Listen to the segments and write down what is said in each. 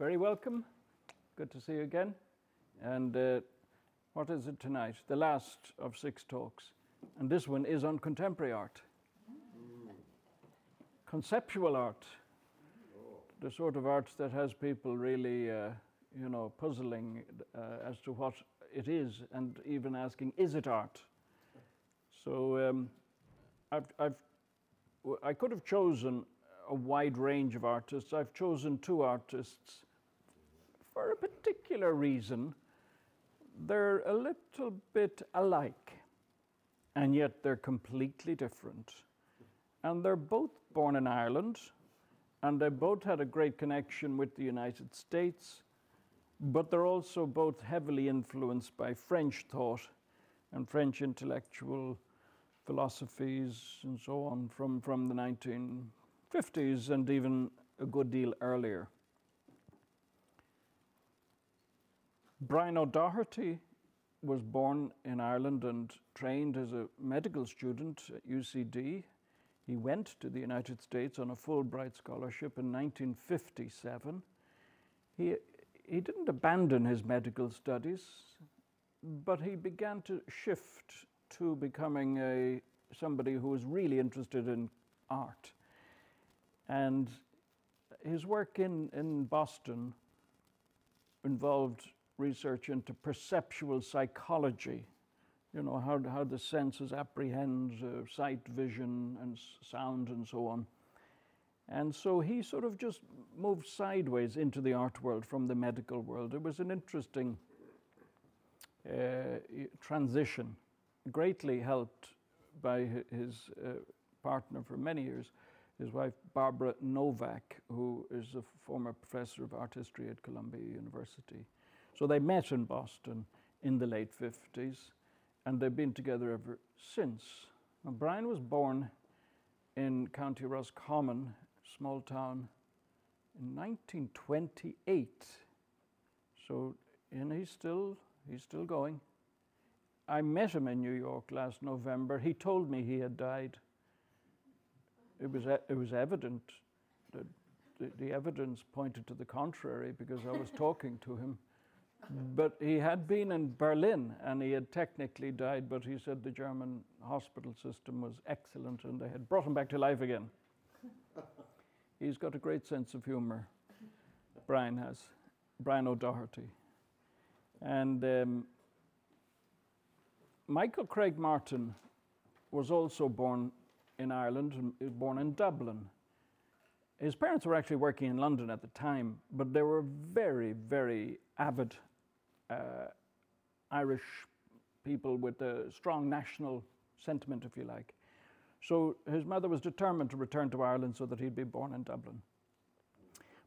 very welcome. Good to see you again. And uh, what is it tonight? The last of six talks. And this one is on contemporary art. Conceptual art. The sort of art that has people really, uh, you know, puzzling uh, as to what it is and even asking, is it art? So um, I've, I've, I could have chosen a wide range of artists. I've chosen two artists for a particular reason. They're a little bit alike, and yet they're completely different. And they're both born in Ireland, and they both had a great connection with the United States, but they're also both heavily influenced by French thought and French intellectual philosophies and so on from, from the 1950s and even a good deal earlier. Brian O'Doherty was born in Ireland and trained as a medical student at UCD. He went to the United States on a Fulbright scholarship in 1957. He, he didn't abandon his medical studies, but he began to shift to becoming a somebody who was really interested in art. And his work in, in Boston involved research into perceptual psychology, you know, how, how the senses apprehend uh, sight, vision, and sound, and so on. And so he sort of just moved sideways into the art world from the medical world. It was an interesting uh, transition greatly helped by his uh, partner for many years, his wife Barbara Novak, who is a former professor of art history at Columbia University. So they met in Boston in the late 50s, and they've been together ever since. Now, Brian was born in County Roscommon, small town, in 1928. So, and he's still he's still going. I met him in New York last November. He told me he had died. It was, it was evident that the, the evidence pointed to the contrary because I was talking to him. But he had been in Berlin and he had technically died, but he said the German hospital system was excellent and they had brought him back to life again. He's got a great sense of humor. Brian has, Brian O'Doherty. And um, Michael Craig-Martin was also born in Ireland, and born in Dublin. His parents were actually working in London at the time, but they were very, very avid Uh, Irish people with a strong national sentiment, if you like. So his mother was determined to return to Ireland so that he'd be born in Dublin.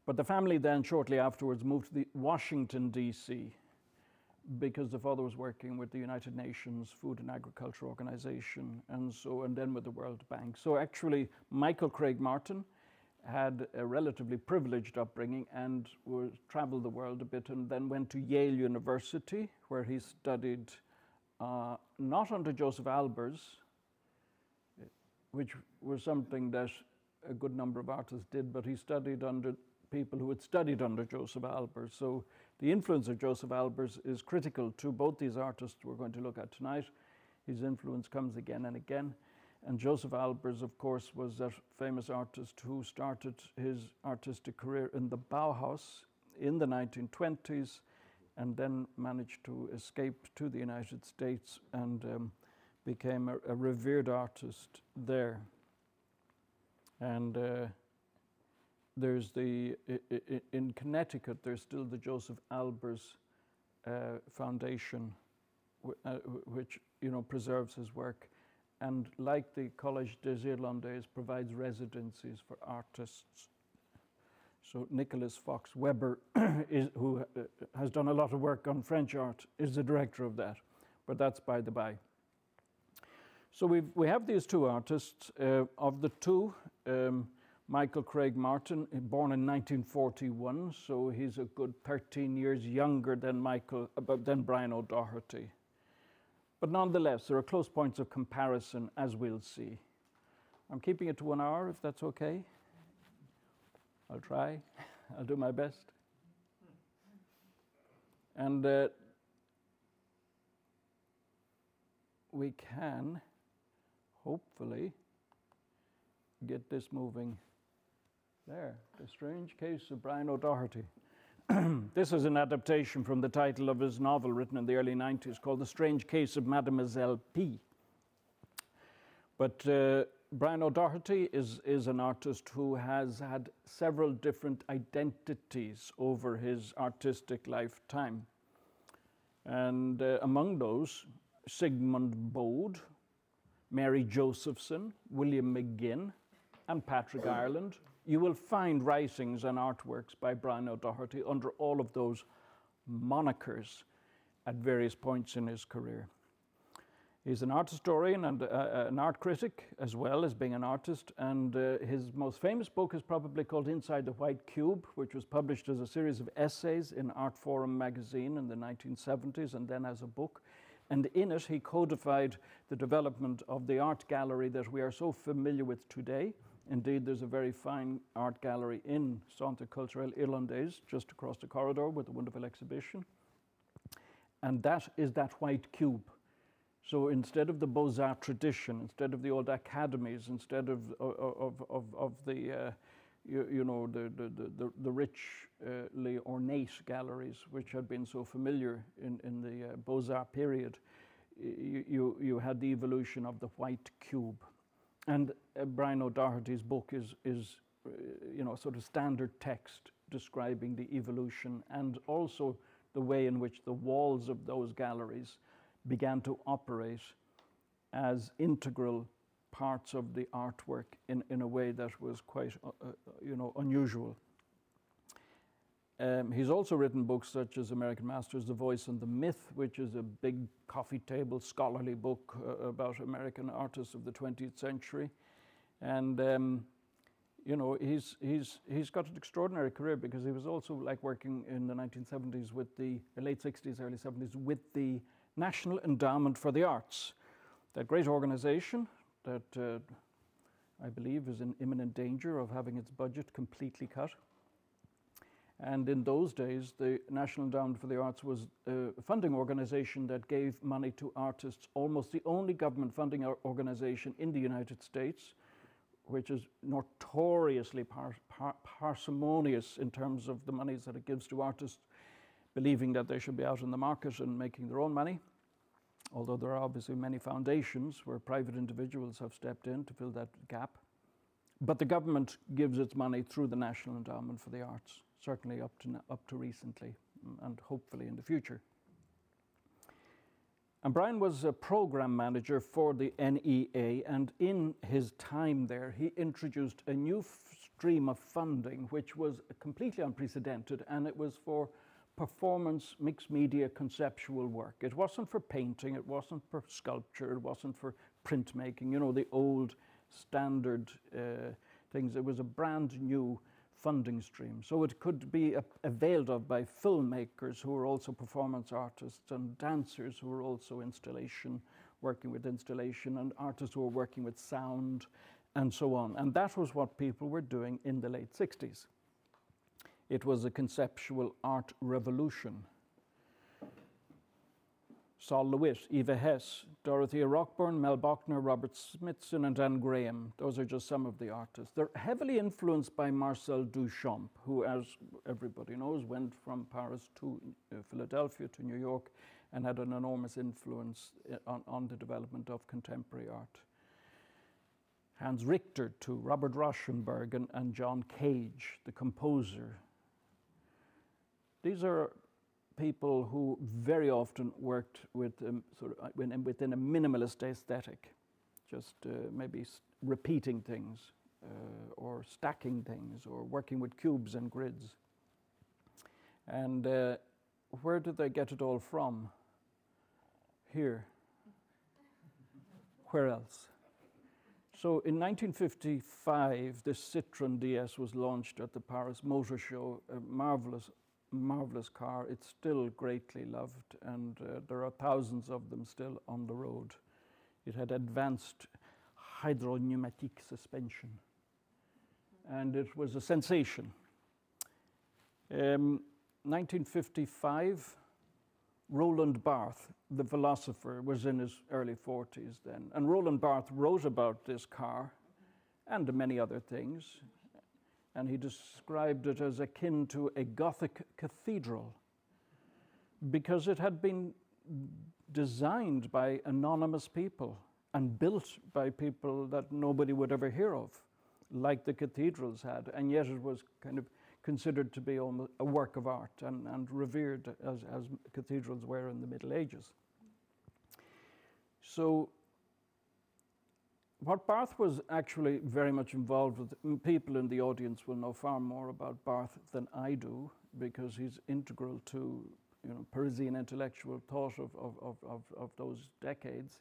But the family then, shortly afterwards, moved to the Washington, D.C because the father was working with the United Nations Food and Agriculture Organization and so and then with the World Bank. So actually Michael Craig-Martin had a relatively privileged upbringing and was, traveled the world a bit and then went to Yale University where he studied uh, not under Josef Albers, which was something that a good number of artists did, but he studied under people who had studied under Josef Albers. So the influence of Josef Albers is critical to both these artists we're going to look at tonight. His influence comes again and again. And Josef Albers, of course, was a famous artist who started his artistic career in the Bauhaus in the 1920s and then managed to escape to the United States and um, became a, a, revered artist there. And uh, there's the, in Connecticut, there's still the Josef Albers uh, Foundation, uh, which, you know, preserves his work. And like the Collège des Irlandais, provides residencies for artists. So Nicholas Fox Weber, is, who uh, has done a lot of work on French art, is the director of that. But that's by the by. So we've, we have these two artists. Uh, of the two, um, Michael Craig-Martin, born in 1941, so he's a good 13 years younger than Michael, uh, than Brian O'Doherty. But nonetheless, there are close points of comparison, as we'll see. I'm keeping it to one hour, if that's okay. I'll try. I'll do my best. And uh, we can hopefully get this moving there. The Strange Case of Brian O'Doherty. this is an adaptation from the title of his novel written in the early 90s called The Strange Case of Mademoiselle P. But uh, Brian O'Doherty is, is an artist who has had several different identities over his artistic lifetime. And uh, among those, Sigmund Bode, Mary Josephson, William McGinn, and Patrick Ireland. You will find writings and artworks by Brian O'Doherty under all of those monikers at various points in his career. He's an art historian and uh, uh, an art critic as well as being an artist. And uh, his most famous book is probably called Inside the White Cube, which was published as a series of essays in Artforum magazine in the 1970s and then as a book. And in it, he codified the development of the art gallery that we are so familiar with today. Indeed, there's a very fine art gallery in Centre Culturel Irlandais, just across the corridor with a wonderful exhibition. And that is that white cube so instead of the Beaux-Arts tradition, instead of the old academies, instead of, of, of, of the, uh, you, you, know, the, the, the, the richly ornate galleries, which had been so familiar in, in the uh, Beaux-Arts period, you, you, you, had the evolution of the white cube. And uh, Brian O'Doherty's book is, is uh, you know, a sort of standard text describing the evolution and also the way in which the walls of those galleries began to operate as integral parts of the artwork in, in a way that was quite, uh, uh, you know, unusual. Um, he's also written books such as American Masters, The Voice and the Myth, which is a big coffee table scholarly book uh, about American artists of the 20th century. And, um, you know, he's, he's, he's got an extraordinary career because he was also like working in the 1970s with the, late 60s, early 70s with the National Endowment for the Arts, that great organization that uh, I believe is in imminent danger of having its budget completely cut. And in those days, the National Endowment for the Arts was a funding organization that gave money to artists, almost the only government funding organization in the United States, which is notoriously par par parsimonious in terms of the monies that it gives to artists believing that they should be out in the market and making their own money. Although there are obviously many foundations where private individuals have stepped in to fill that gap. But the government gives its money through the National Endowment for the Arts, certainly up to, up to recently mm, and hopefully in the future. And Brian was a program manager for the NEA, and in his time there, he introduced a new stream of funding which was completely unprecedented, and it was for performance mixed media conceptual work. It wasn't for painting, it wasn't for sculpture, it wasn't for printmaking, you know, the old standard uh, things. It was a brand new funding stream. So it could be availed of by filmmakers who are also performance artists and dancers who are also installation, working with installation, and artists who are working with sound and so on. And that was what people were doing in the late 60s. It was a conceptual art revolution. Sol LeWitt, Eva Hesse, Dorothea Rockburne, Mel Bochner, Robert Smithson, and Anne Graham. Those are just some of the artists. They're heavily influenced by Marcel Duchamp, who, as everybody knows, went from Paris to uh, Philadelphia to New York and had an enormous influence uh, on, on the development of contemporary art. Hans Richter to Robert Rauschenberg and, and John Cage, the composer, these are people who very often worked with um, sort of uh, within a minimalist aesthetic, just uh, maybe repeating things uh, or stacking things or working with cubes and grids. And uh, where did they get it all from? Here. Where else? So in 1955, the Citroën DS was launched at the Paris Motor Show, a marvelous marvelous car. It's still greatly loved, and uh, there are thousands of them still on the road. It had advanced hydropneumatic suspension, and it was a sensation. Um, 1955, Roland Barthes, the philosopher, was in his early 40s then. And Roland Barthes wrote about this car and many other things. And he described it as akin to a Gothic cathedral because it had been designed by anonymous people and built by people that nobody would ever hear of, like the cathedrals had. And yet it was kind of considered to be almost a work of art and, and revered as, as cathedrals were in the Middle Ages. So, what Barthes was actually very much involved with, people in the audience will know far more about Barthes than I do because he's integral to you know, Parisian intellectual thought of, of, of, of, of those decades.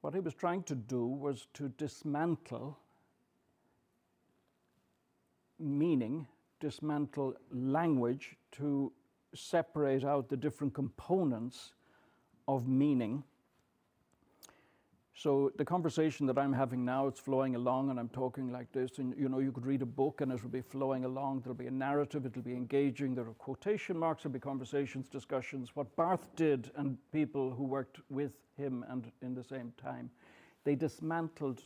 What he was trying to do was to dismantle meaning, dismantle language to separate out the different components of meaning. So the conversation that I'm having now, it's flowing along and I'm talking like this and you know you could read a book and it will be flowing along, there'll be a narrative, it'll be engaging, there are quotation marks, there'll be conversations, discussions. What Barthes did and people who worked with him and in the same time, they dismantled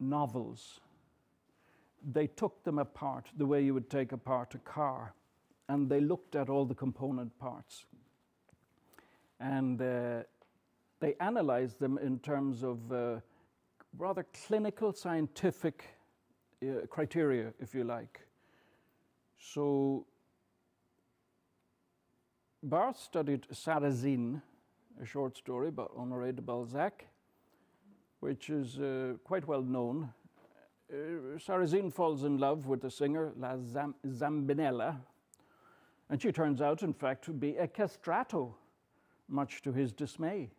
novels they took them apart the way you would take apart a car, and they looked at all the component parts. And uh, they analyzed them in terms of uh, rather clinical scientific uh, criteria, if you like. So Barthes studied Sarrasine, a short story by Honoré de Balzac, which is uh, quite well known uh, Sarrasine falls in love with the singer La Zam- Zambinella, and she turns out, in fact, to be a castrato, much to his dismay.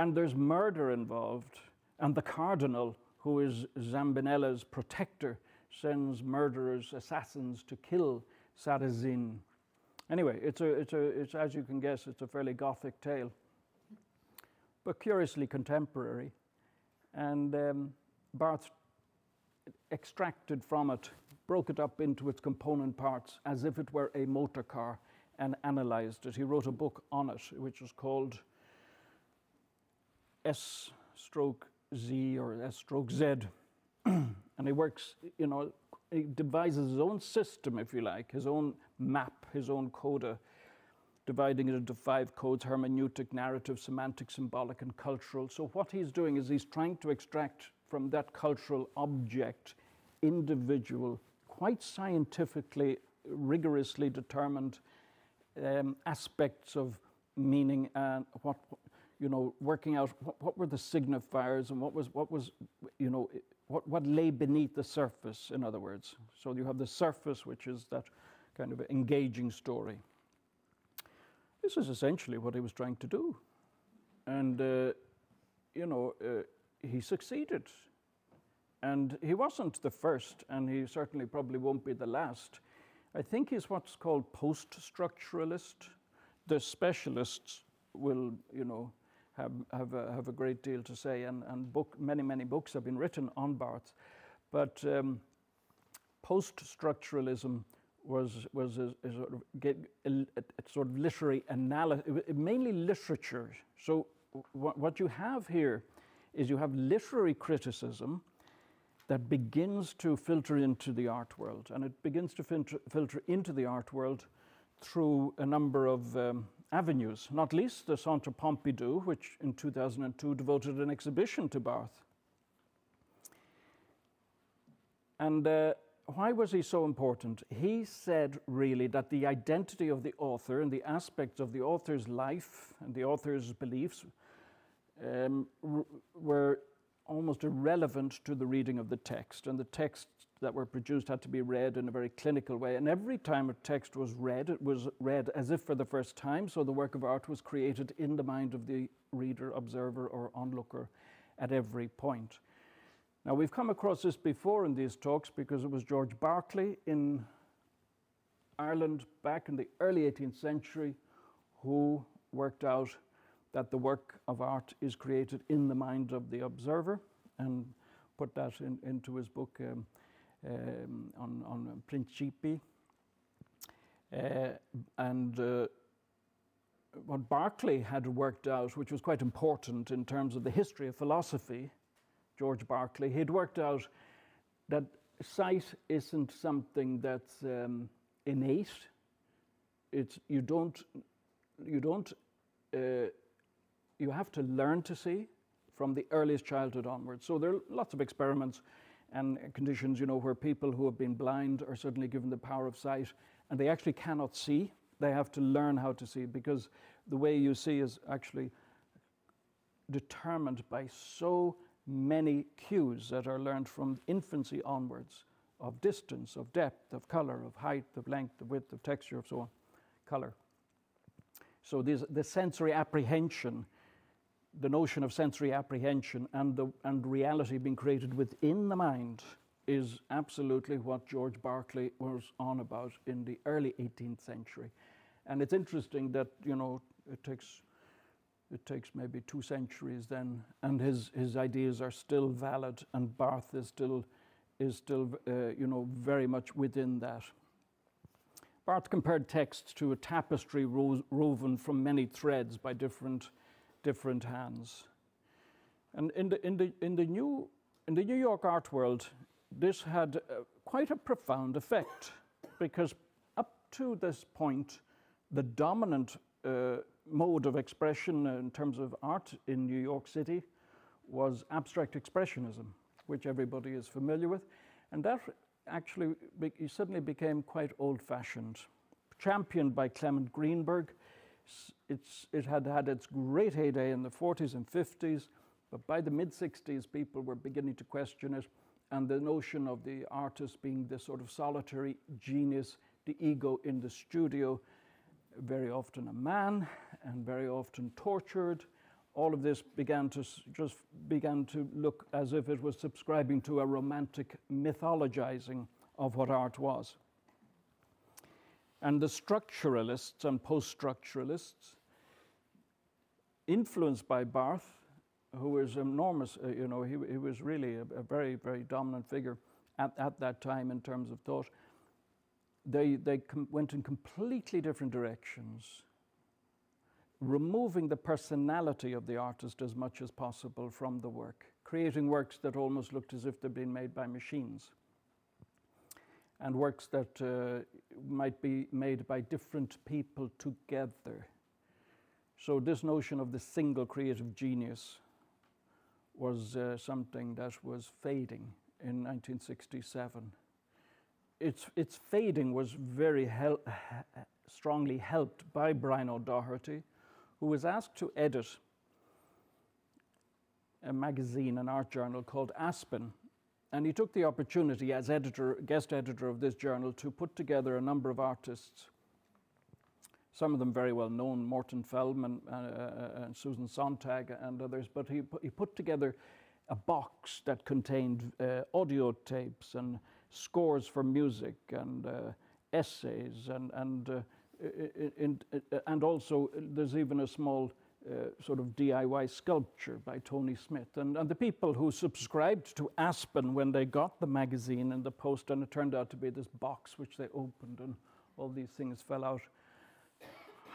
And there's murder involved, and the cardinal, who is Zambinella's protector, sends murderers, assassins to kill Sarrasine. Anyway, it's, a, it's, a, it's, as you can guess, it's a fairly gothic tale, but curiously contemporary. And um, Barthes extracted from it, broke it up into its component parts as if it were a motor car and analyzed it. He wrote a book on it, which was called S stroke Z or S stroke Z. and he works, you know, he devises his own system, if you like, his own map, his own coda dividing it into five codes hermeneutic, narrative, semantic, symbolic, and cultural. So, what he's doing is he's trying to extract from that cultural object individual, quite scientifically, rigorously determined um, aspects of meaning and what you know working out what, what, were the signifiers and what was what was you know what, what lay beneath the surface in other words so you have the surface which is that kind of engaging story this is essentially what he was trying to do. And, uh, you know, uh, he succeeded. And he wasn't the first, and he certainly probably won't be the last. I think he's what's called post structuralist. The specialists will, you know, have, have, a, have a great deal to say, and, and book, many, many books have been written on Barthes. But um, post structuralism was, was a, a sort of a, a, sort of literary analysis, mainly literature. So what, what you have here is you have literary criticism that begins to filter into the art world, and it begins to filter, filter into the art world through a number of um, avenues, not least the Centre Pompidou, which in 2002 devoted an exhibition to Barthes. And uh, why was he so important? He said really that the identity of the author and the aspects of the author's life and the author's beliefs um, were almost irrelevant to the reading of the text. And the texts that were produced had to be read in a very clinical way. And every time a text was read, it was read as if for the first time. So the work of art was created in the mind of the reader, observer, or onlooker at every point. Now, we've come across this before in these talks because it was George Berkeley in Ireland back in the early 18th century who worked out that the work of art is created in the mind of the observer and put that in, into his book um, um, on, on Principi. Uh, and uh, what Berkeley had worked out, which was quite important in terms of the history of philosophy, George Berkeley, he'd worked out that sight isn't something that's um, innate. It's you don't you don't uh, you have to learn to see from the earliest childhood onwards. So there are lots of experiments and conditions, you know, where people who have been blind are suddenly given the power of sight, and they actually cannot see. They have to learn how to see because the way you see is actually determined by so many cues that are learned from infancy onwards of distance, of depth, of color, of height, of length, of width, of texture, of so on, color. So this, the sensory apprehension, the notion of sensory apprehension and, the, and reality being created within the mind is absolutely what George Berkeley was on about in the early 18th century. And it's interesting that, you know, it takes, it takes maybe two centuries then, and his, his ideas are still valid, and Barthes is still, is still uh, you know, very much within that. Barthes compared texts to a tapestry woven from many threads by different, different hands. And in the, in, the, in, the new, in the New York art world, this had uh, quite a profound effect because up to this point, the dominant uh, mode of expression in terms of art in New York City was abstract expressionism, which everybody is familiar with. And that actually be, suddenly became quite old fashioned. Championed by Clement Greenberg, it's, it had had its great heyday in the 40s and 50s, but by the mid 60s, people were beginning to question it. And the notion of the artist being this sort of solitary genius, the ego in the studio, very often a man and very often tortured. All of this began to just began to look as if it was subscribing to a romantic mythologizing of what art was. And the structuralists and post-structuralists, influenced by Barthes, who was enormous, uh, you know, he, he was really a, a, very, very dominant figure at, at that time in terms of thought, they, they went in completely different directions, removing the personality of the artist as much as possible from the work, creating works that almost looked as if they'd been made by machines, and works that uh, might be made by different people together. So, this notion of the single creative genius was uh, something that was fading in 1967 its, its fading was very hel strongly helped by Brian O'Doherty, who was asked to edit a magazine, an art journal called Aspen. And he took the opportunity as editor, guest editor of this journal to put together a number of artists, some of them very well known, Morton Feldman uh, uh, and Susan Sontag and others, but he, he put together a box that contained uh, audio tapes and scores for music and uh, essays and and uh, in, and also there's even a small uh, sort of DIY sculpture by Tony Smith. And, and the people who subscribed to Aspen when they got the magazine and the post, and it turned out to be this box which they opened, and all these things fell out.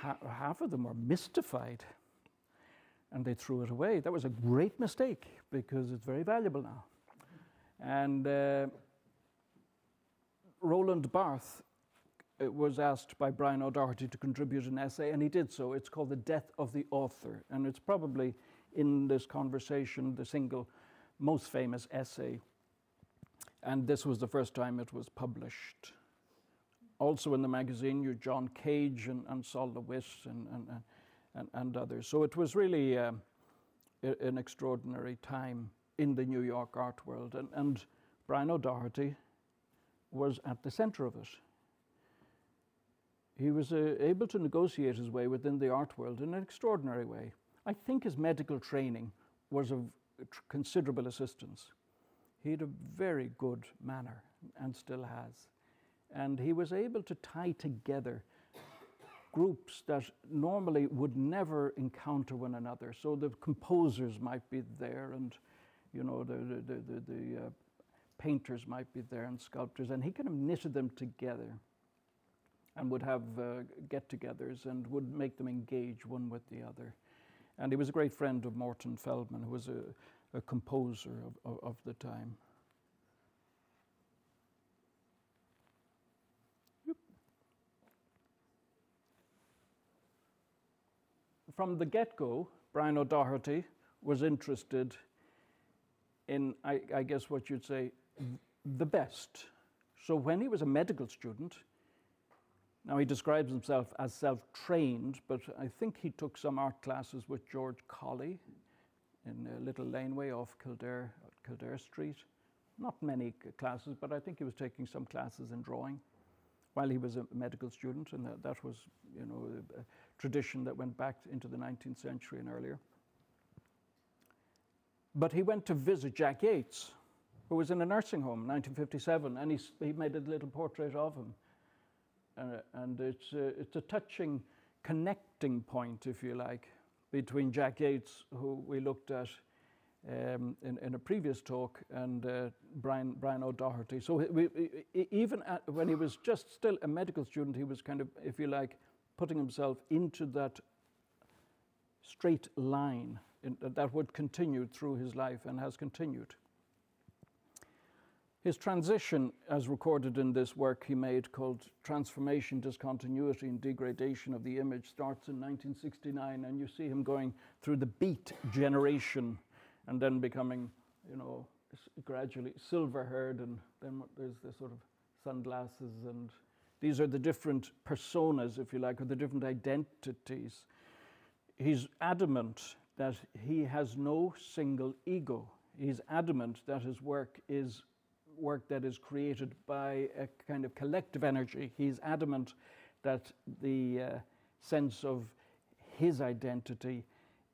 Ha half of them were mystified and they threw it away. That was a great mistake because it's very valuable now. And uh, Roland Barthes uh, was asked by Brian O'Doherty to contribute an essay, and he did so. It's called The Death of the Author, and it's probably in this conversation the single most famous essay. And this was the first time it was published. Also in the magazine, you John Cage and, and Sol LeWitt and, and, and, and, others. So it was really uh, an extraordinary time in the New York art world. And, and Brian O'Doherty was at the center of it. He was uh, able to negotiate his way within the art world in an extraordinary way. I think his medical training was of considerable assistance. He had a very good manner and still has. And he was able to tie together groups that normally would never encounter one another. So the composers might be there and, you know, the, the, the, the uh, painters might be there and sculptors, and he kind of knitted them together. And would have uh, get togethers and would make them engage one with the other. And he was a great friend of Morton Feldman, who was a, a composer of, of, of the time. From the get go, Brian O'Doherty was interested in, I, I guess, what you'd say, the best. So when he was a medical student, now he describes himself as self-trained, but I think he took some art classes with George Collie in a little laneway off Kildare, Kildare Street. Not many classes, but I think he was taking some classes in drawing while he was a medical student, and that, that was, you know, a, a tradition that went back into the 19th century and earlier. But he went to visit Jack Yeats, who was in a nursing home in 1957, and he, he made a little portrait of him. Uh, and it's, uh, it's a touching connecting point, if you like, between Jack Yeats, who we looked at um, in, in, a previous talk, and uh, Brian, Brian O'Doherty. So we, we, even at, when he was just still a medical student, he was kind of, if you like, putting himself into that straight line in, that would continue through his life and has continued. His transition, as recorded in this work he made called Transformation, Discontinuity, and Degradation of the Image, starts in 1969, and you see him going through the beat generation and then becoming, you know, gradually silver haired, and then there's the sort of sunglasses, and these are the different personas, if you like, or the different identities. He's adamant that he has no single ego. He's adamant that his work is work that is created by a kind of collective energy. He's adamant that the uh, sense of his identity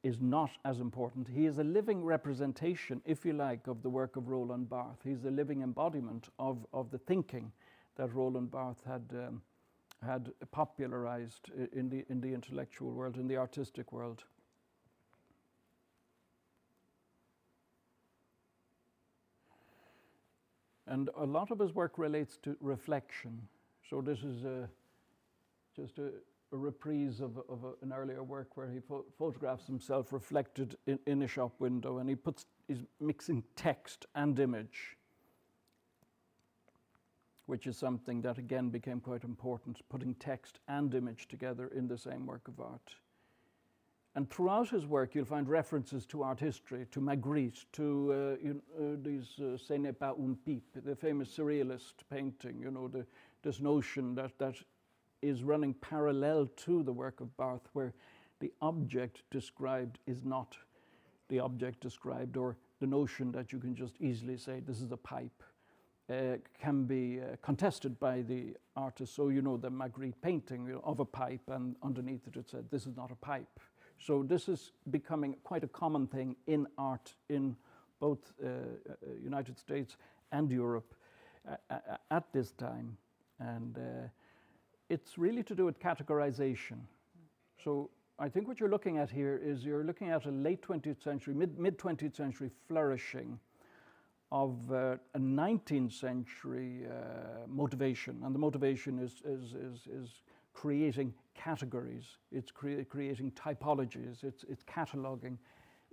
is not as important. He is a living representation, if you like, of the work of Roland Barthes. He's a living embodiment of, of the thinking that Roland Barthes had, um, had popularized in the, in the intellectual world, in the artistic world. And a lot of his work relates to reflection. So this is a, just a, a reprise of, of a, an earlier work where he photographs himself reflected in, in, a shop window and he puts, he's mixing text and image, which is something that again became quite important, putting text and image together in the same work of art. And throughout his work, you'll find references to art history, to Magritte, to uh, you know, uh, these uh, Ce n'est pas une pipe, the famous surrealist painting, you know, the, this notion that, that is running parallel to the work of Barthes, where the object described is not the object described, or the notion that you can just easily say, this is a pipe, uh, can be uh, contested by the artist. So, you know, the Magritte painting you know, of a pipe, and underneath it, it said, this is not a pipe so this is becoming quite a common thing in art in both uh, uh United States and Europe uh, uh, at this time. And it's really to do with categorization. So I think what you're looking at here is you're looking at a late 20th century, mid, mid 20th century flourishing of uh, a 19th century uh, motivation. And the motivation is, is, is, is creating categories, it's crea creating typologies, it's, it's cataloging,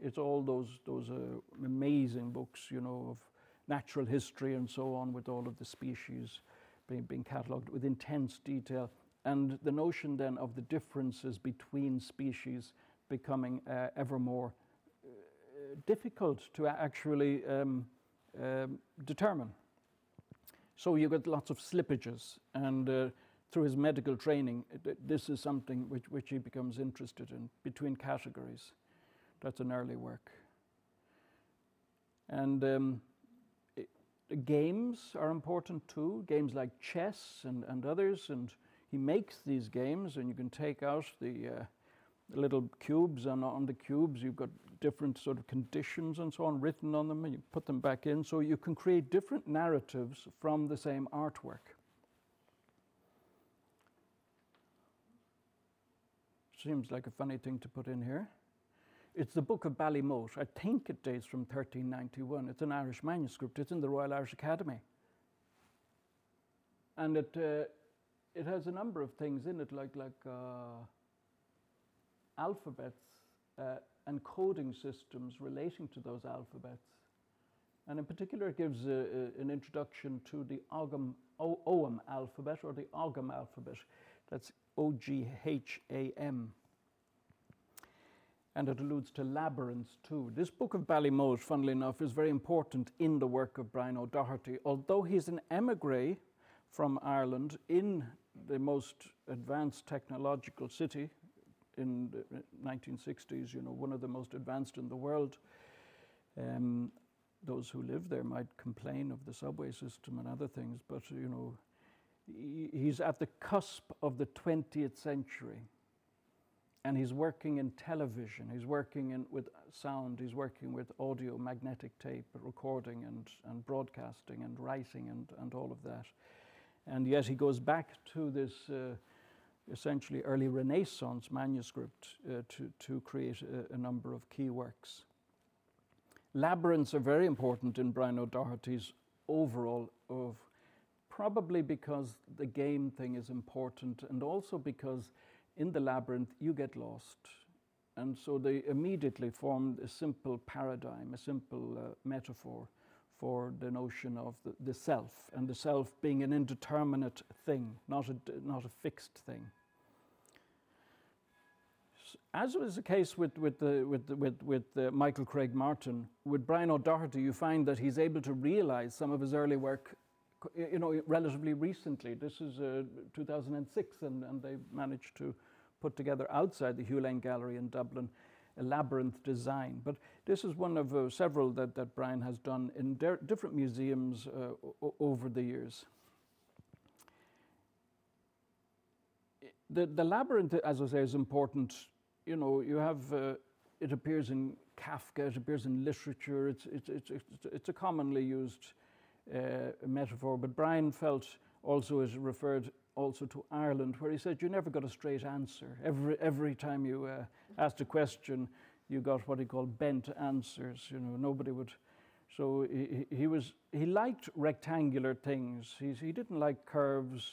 it's all those, those uh, amazing books, you know, of natural history and so on with all of the species being, being cataloged with intense detail. And the notion then of the differences between species becoming uh, ever more uh, difficult to actually um, um, determine. So you get lots of slippages and uh, through his medical training, this is something which, which he becomes interested in between categories. That's an early work. And um, it, games are important too, games like chess and, and others. And he makes these games, and you can take out the, uh, little cubes, and on the cubes, you've got different sort of conditions and so on written on them, and you put them back in. So you can create different narratives from the same artwork. Seems like a funny thing to put in here. It's the Book of Ballymote. I think it dates from 1391. It's an Irish manuscript. It's in the Royal Irish Academy. And it, uh, it has a number of things in it, like like uh, alphabets uh, and coding systems relating to those alphabets. And in particular, it gives a, a, an introduction to the Ogham, o, Ogham alphabet or the Ogham alphabet. That's O G H A M. And it alludes to labyrinths too. This book of Ballymote, funnily enough, is very important in the work of Brian O'Doherty. Although he's an emigre from Ireland in the most advanced technological city in the 1960s, you know, one of the most advanced in the world. Um, those who live there might complain of the subway system and other things, but you know, he's at the cusp of the 20th century. And he's working in television, he's working in, with sound, he's working with audio, magnetic tape, recording and, and broadcasting and writing and, and all of that. And yet he goes back to this uh, essentially early Renaissance manuscript uh, to, to create a, a number of key works. Labyrinths are very important in Brian O'Doherty's overall of probably because the game thing is important and also because in the labyrinth you get lost. And so they immediately formed a simple paradigm, a simple uh, metaphor for the notion of the, the, self, and the self being an indeterminate thing, not a, not a fixed thing. As was the case with, with, the, with, the, with, with uh, Michael Craig-Martin, with Brian O'Doherty, you find that he's able to realize some of his early work you know, relatively recently. This is uh, 2006, and, and they managed to put together outside the Hugh Lane Gallery in Dublin a labyrinth design. But this is one of uh, several that, that Brian has done in different museums uh, over the years. The, the labyrinth, as I say, is important. You know, you have, uh, it appears in Kafka, it appears in literature, it's, it's, it's, it's, it's a commonly used metaphor, but Brian felt also is referred also to Ireland, where he said you never got a straight answer. Every, every time you uh, asked a question, you got what he called bent answers. You know, nobody would. So he, he was he liked rectangular things. He, he didn't like curves.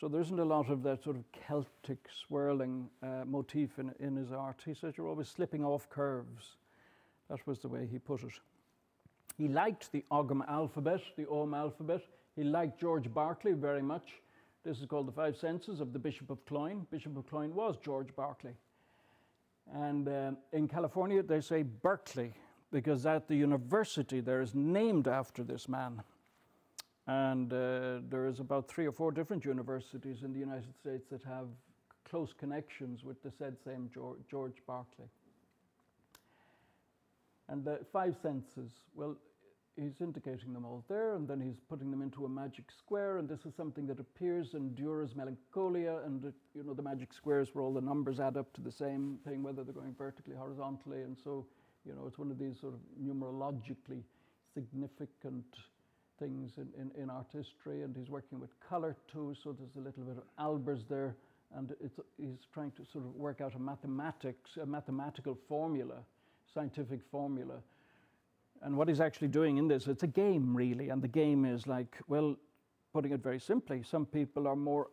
So there isn't a lot of that sort of Celtic swirling uh, motif in, in his art. He said you're always slipping off curves. That was the way he put it. He liked the Ogham alphabet, the Ogham alphabet. He liked George Berkeley very much. This is called the Five Senses of the Bishop of Cloyne. Bishop of Cloyne was George Berkeley. And uh, in California, they say Berkeley because at the university there is named after this man. And uh, there is about three or four different universities in the United States that have close connections with the said same George, George. And the five senses, well, he's indicating them all there, and then he's putting them into a magic square, and this is something that appears in Dürer's Melancholia, and it, you know the magic squares where all the numbers add up to the same thing, whether they're going vertically, horizontally, and so you know it's one of these sort of numerologically significant things in, in, in art history, and he's working with color too, so there's a little bit of Albers there, and he's trying to sort of work out a mathematics, a mathematical formula, scientific formula and what he's actually doing in this, it's a game really, and the game is like, well, putting it very simply, some people are more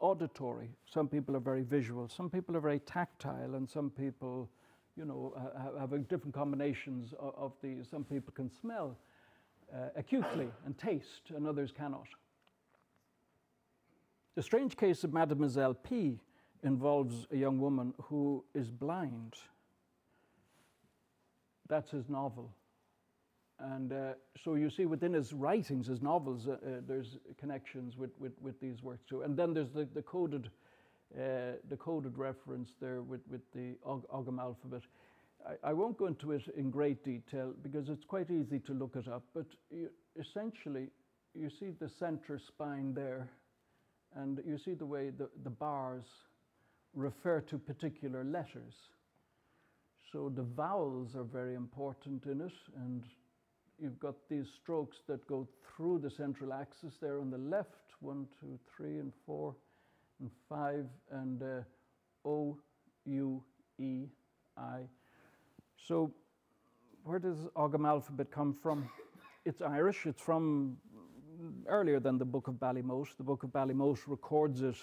auditory, some people are very visual, some people are very tactile, and some people, you know, have, have different combinations of, of these. Some people can smell uh, acutely and taste, and others cannot. The strange case of Mademoiselle P involves a young woman who is blind. That's his novel. And uh, so you see within his writings, his novels, uh, uh, there's connections with, with, with, these works too. And then there's the, the coded, uh, the coded reference there with, with the Og Ogham alphabet. I, I, won't go into it in great detail because it's quite easy to look it up, but you, essentially you see the center spine there and you see the way the, the bars refer to particular letters. So the vowels are very important in it and you've got these strokes that go through the central axis there on the left, one, two, three, and four, and five, and uh, O, U, E, I. So where does Ogham alphabet come from? It's Irish. It's from earlier than the Book of Ballymote. The Book of Ballymote records it,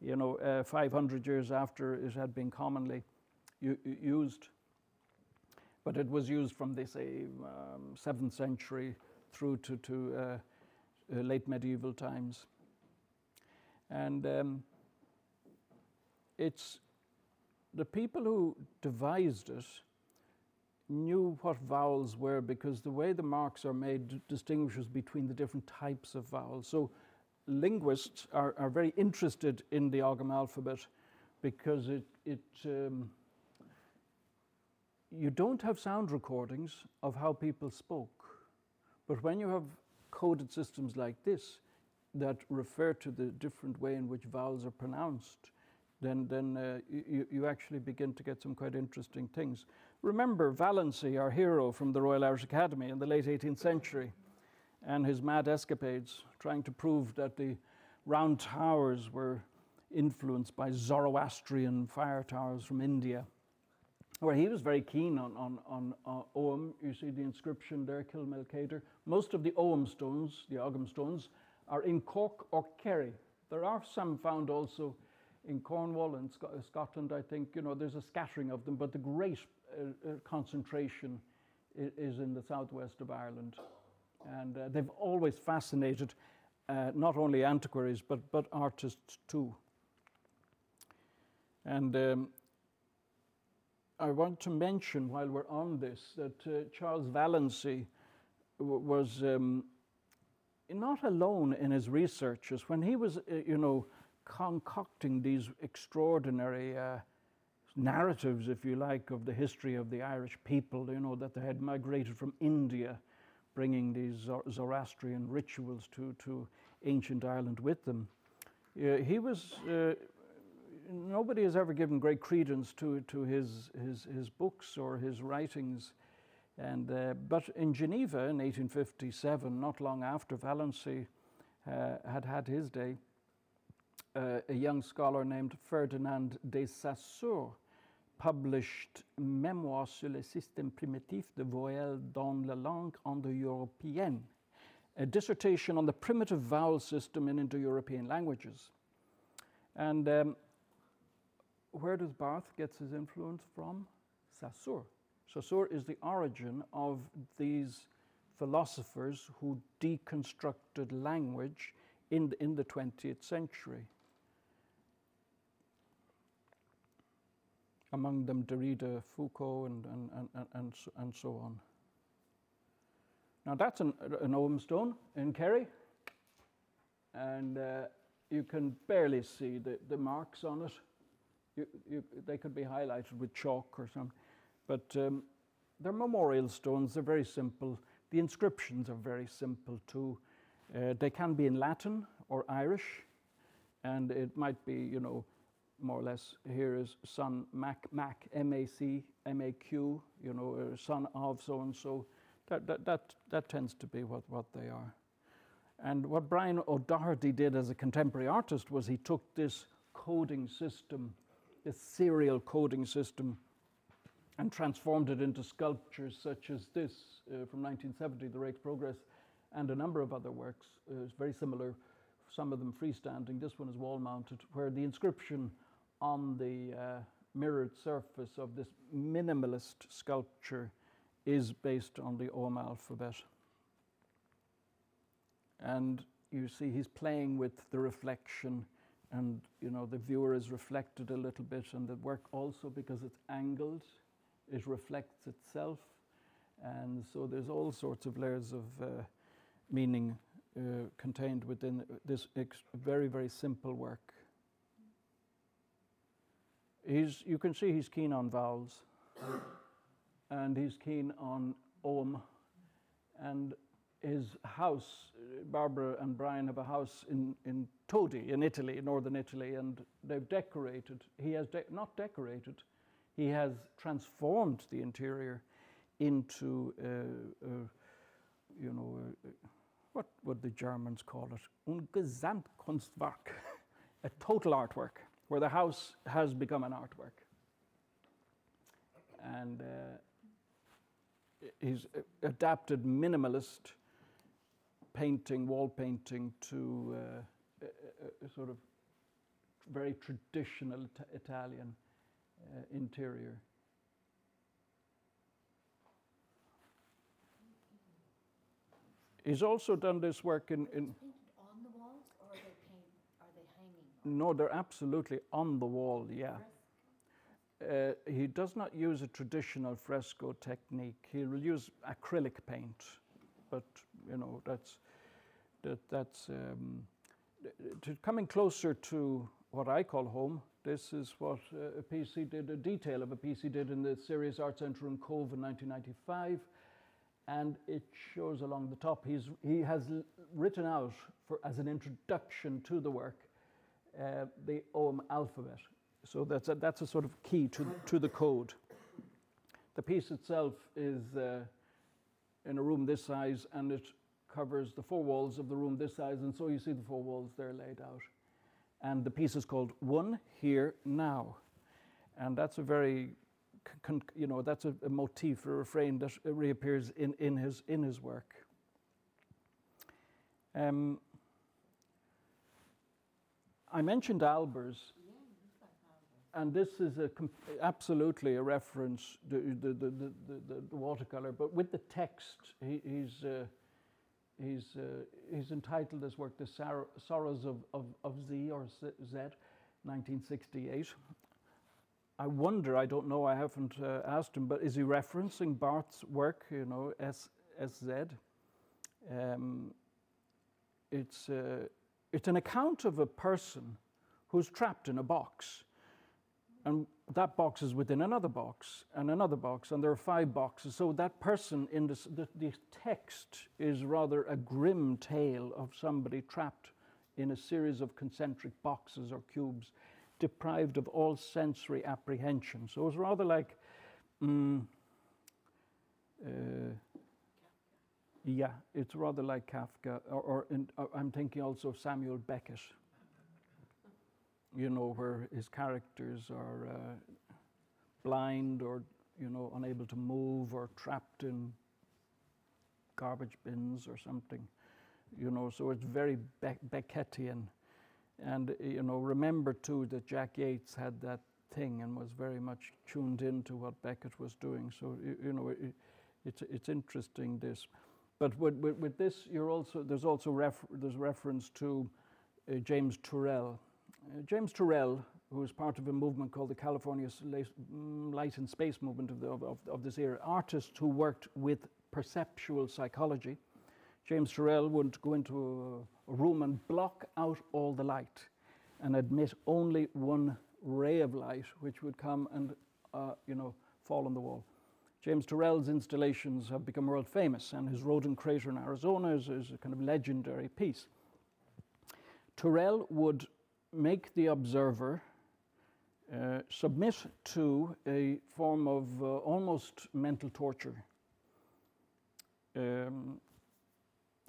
you know, uh, 500 years after it had been commonly used. But it was used from, they say, um, 7th century through to, to uh, uh, late medieval times. And um, it's the people who devised it knew what vowels were because the way the marks are made distinguishes between the different types of vowels. So linguists are, are very interested in the Ogham alphabet because it, it um, you don't have sound recordings of how people spoke. But when you have coded systems like this that refer to the different way in which vowels are pronounced, then, then uh, you, you actually begin to get some quite interesting things. Remember Vallancey, our hero from the Royal Irish Academy in the late 18th century, and his mad escapades trying to prove that the round towers were influenced by Zoroastrian fire towers from India, where he was very keen on, on, on uh, Ogham. You see the inscription there, Kilmalcater. Most of the Ogham stones, the Ogham stones, are in Cork or Kerry. There are some found also in Cornwall and Sc Scotland, I think. You know, there's a scattering of them, but the great uh, uh, concentration is in the southwest of Ireland. And uh, they've always fascinated uh, not only antiquaries, but, but artists too. And um, I want to mention while we're on this that uh, Charles Vallancey was um, not alone in his researches. When he was, uh, you know, concocting these extraordinary narratives, if you like, of the history of the Irish people, you know, that they had migrated from India, bringing these Zoroastrian rituals to, to ancient Ireland with them. Uh, he was, uh, nobody has ever given great credence to, to his, his, his books or his writings. And, uh, but in Geneva in 1857, not long after Vallancey uh, had had his day, uh, a young scholar named Ferdinand de Saussure published Memoirs sur le système primitif de voyelles dans la langue indo-européenne, a dissertation on the primitive vowel system in Indo-European languages. And um, where does Barthes get his influence from? Saussure. Saussure is the origin of these philosophers who deconstructed language in the, in the 20th century. among them Derrida, Foucault, and, and, and, and, and so on. Now that's an, an Ogham stone in Kerry, and uh, you can barely see the, the marks on it. You, you, they could be highlighted with chalk or something, but um, they're memorial stones. They're very simple. The inscriptions are very simple too. Uh, they can be in Latin or Irish, and it might be, you know, more or less here is son Mac, Mac, M-A-C, M-A-Q, you know, son of so-and-so. That, that, that, that tends to be what, what they are. And what Brian O'Doherty did as a contemporary artist was he took this coding system, this serial coding system, and transformed it into sculptures such as this uh, from 1970, The Rake's Progress, and a number of other works. Uh, very similar, some of them freestanding. This one is wall mounted, where the inscription on the uh, mirrored surface of this minimalist sculpture is based on the Ogham alphabet. And you see he's playing with the reflection and you know the viewer is reflected a little bit and the work also because it's angled it reflects itself and so there's all sorts of layers of uh, meaning uh, contained within this very very simple work he's, you can see he's keen on vowels and he's keen on Ogham. And his house, Barbara and Brian have a house in, in Todi in Italy, in northern Italy, and they've decorated. He has de not decorated, he has transformed the interior into, uh, uh, you know, uh, what would the Germans call it? Un Gesamtkunstwerk, a total artwork where the house has become an artwork. And he's adapted minimalist painting, wall painting, to uh, a, a, sort of very traditional Ita- Italian uh, interior. He's also done this work in, in on the walls, or are they paint, are they hanging? no, they're absolutely on the wall, yeah. Uh, he does not use a traditional fresco technique. He'll use acrylic paint, but you know that's that that's um, to coming closer to what I call home. This is what uh, a piece he did, a detail of a piece he did in the Sirius Art Centre in Cobh in 1995, and it shows along the top. He's he has written out for as an introduction to the work uh, the Ogham alphabet. So that's a, that's a sort of key to, to the code. The piece itself is uh, in a room this size and it covers the four walls of the room this size, and so you see the four walls there laid out. And the piece is called One Here Now. And that's a very, you know, that's a, a motif, a refrain that reappears in, in, his, in his work. Um, I mentioned Albers, and this is a absolutely a reference to the, the, the, the, watercolor, but with the text, he, he's, uh, he's, uh, he's entitled this work, The Sor- Sorrows of, of, of Z or Z, Z, 1968. I wonder, I don't know, I haven't uh, asked him, but is he referencing Barthes's work, you know, S, SZ? Um, it's, uh, it's an account of a person who's trapped in a box. And that box is within another box and another box, and there are five boxes. So that person in this, the, the text is rather a grim tale of somebody trapped in a series of concentric boxes or cubes, deprived of all sensory apprehension. So it's rather like, mm, uh, yeah, it's rather like Kafka, or, or, in, or I'm thinking also of Samuel Beckett you know, where his characters are uh, blind or, you know, unable to move or trapped in garbage bins or something, you know, so it's very Be- Beckettian. And, you know, remember too that Jack Yeats had that thing and was very much tuned into what Beckett was doing. So, you, you know, it, it's, it's interesting this. But with, with, with this, you're also, there's also ref, there's reference to uh, James Turrell. Uh, James Turrell, who was part of a movement called the California mm, Light and Space Movement of, the, of, of, this era, artists who worked with perceptual psychology. James Turrell would go into a, a room and block out all the light and admit only one ray of light, which would come and, uh, you know, fall on the wall. James Turrell's installations have become world famous, and his Roden crater in Arizona is, is a kind of legendary piece. Turrell would make the observer uh, submit to a form of uh, almost mental torture. Um,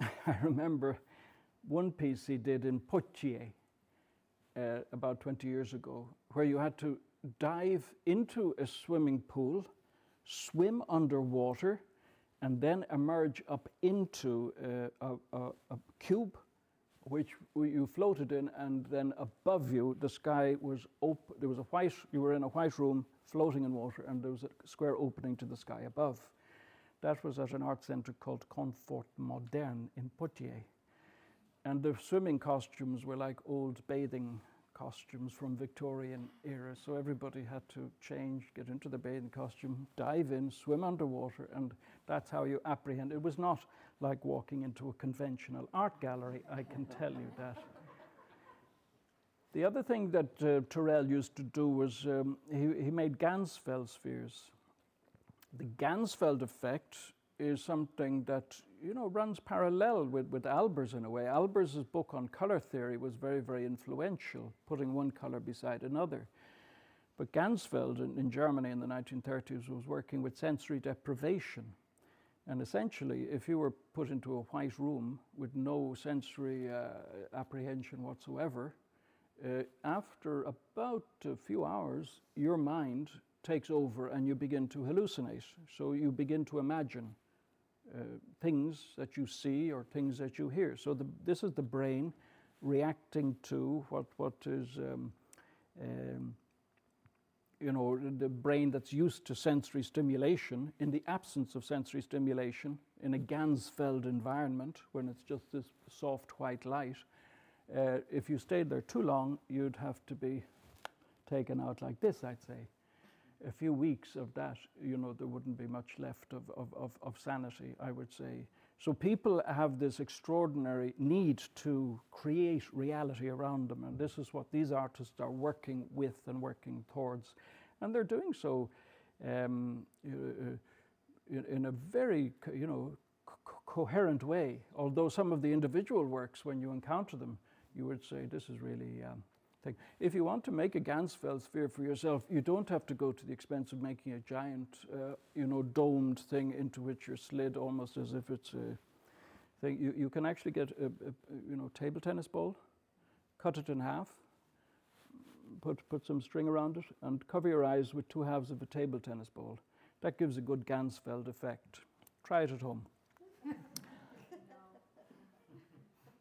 I remember one piece he did in Poitiers uh, about 20 years ago, where you had to dive into a swimming pool, swim underwater, and then emerge up into uh, a, a, a cube which you floated in, and then above you, the sky was open. There was a white, you were in a white room floating in water, and there was a square opening to the sky above. That was at an art centre called Confort Moderne in Poitiers. And the swimming costumes were like old bathing costumes from Victorian era. So everybody had to change, get into the bathing costume, dive in, swim underwater, and that's how you apprehend. It was not like walking into a conventional art gallery, I can tell you that. The other thing that uh, Turrell used to do was um, he, he made Ganzfeld spheres. The Ganzfeld effect is something that you know runs parallel with, with Albers in a way. Albers' book on color theory was very, very influential, putting one color beside another. But Ganzfeld in, in Germany in the 1930s was working with sensory deprivation. And essentially, if you were put into a white room with no sensory uh, apprehension whatsoever, uh, after about a few hours, your mind takes over and you begin to hallucinate. So you begin to imagine uh, things that you see or things that you hear. So the, this is the brain reacting to what, what is, um, um, you know, the brain that's used to sensory stimulation in the absence of sensory stimulation in a Ganzfeld environment when it's just this soft white light. Uh, if you stayed there too long, you'd have to be taken out like this, I'd say. A few weeks of that, you know, there wouldn't be much left of, of, of, of sanity, I would say. So people have this extraordinary need to create reality around them, and this is what these artists are working with and working towards. And they're doing so um, in, in a very, you know, co- coherent way. Although some of the individual works, when you encounter them, you would say this is really um, thing. If you want to make a Ganzfeld sphere for yourself, you don't have to go to the expense of making a giant, uh, you know, domed thing into which you're slid almost as if it's a thing. You, you can actually get a, a, you know, table tennis ball, cut it in half, put, put some string around it, and cover your eyes with two halves of a table tennis ball. That gives a good Ganzfeld effect. Try it at home.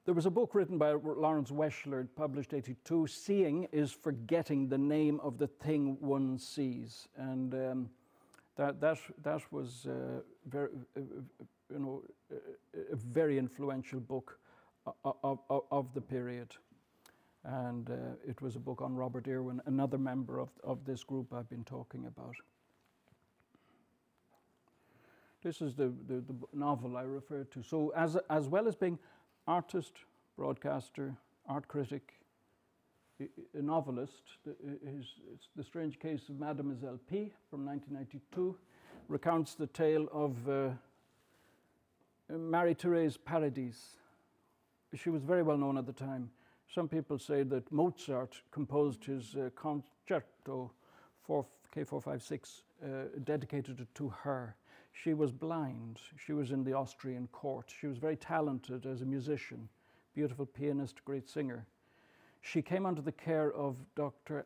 There was a book written by Lawrence Weschler, published 82. Seeing is forgetting the name of the thing one sees, and um, that that that was uh, very, uh, you know, a very influential book of, of, of the period. And uh, it was a book on Robert Irwin, another member of, of this group I've been talking about. This is the, the, the novel I referred to. So, as, as well as being artist, broadcaster, art critic, a novelist. It's the Strange Case of Mademoiselle P from 1992 recounts the tale of uh, Marie Therese Paradis. She was very well known at the time. Some people say that Mozart composed his uh, concerto for K456, uh, dedicated to her. She was blind. She was in the Austrian court. She was very talented as a musician, beautiful pianist, great singer. She came under the care of Dr.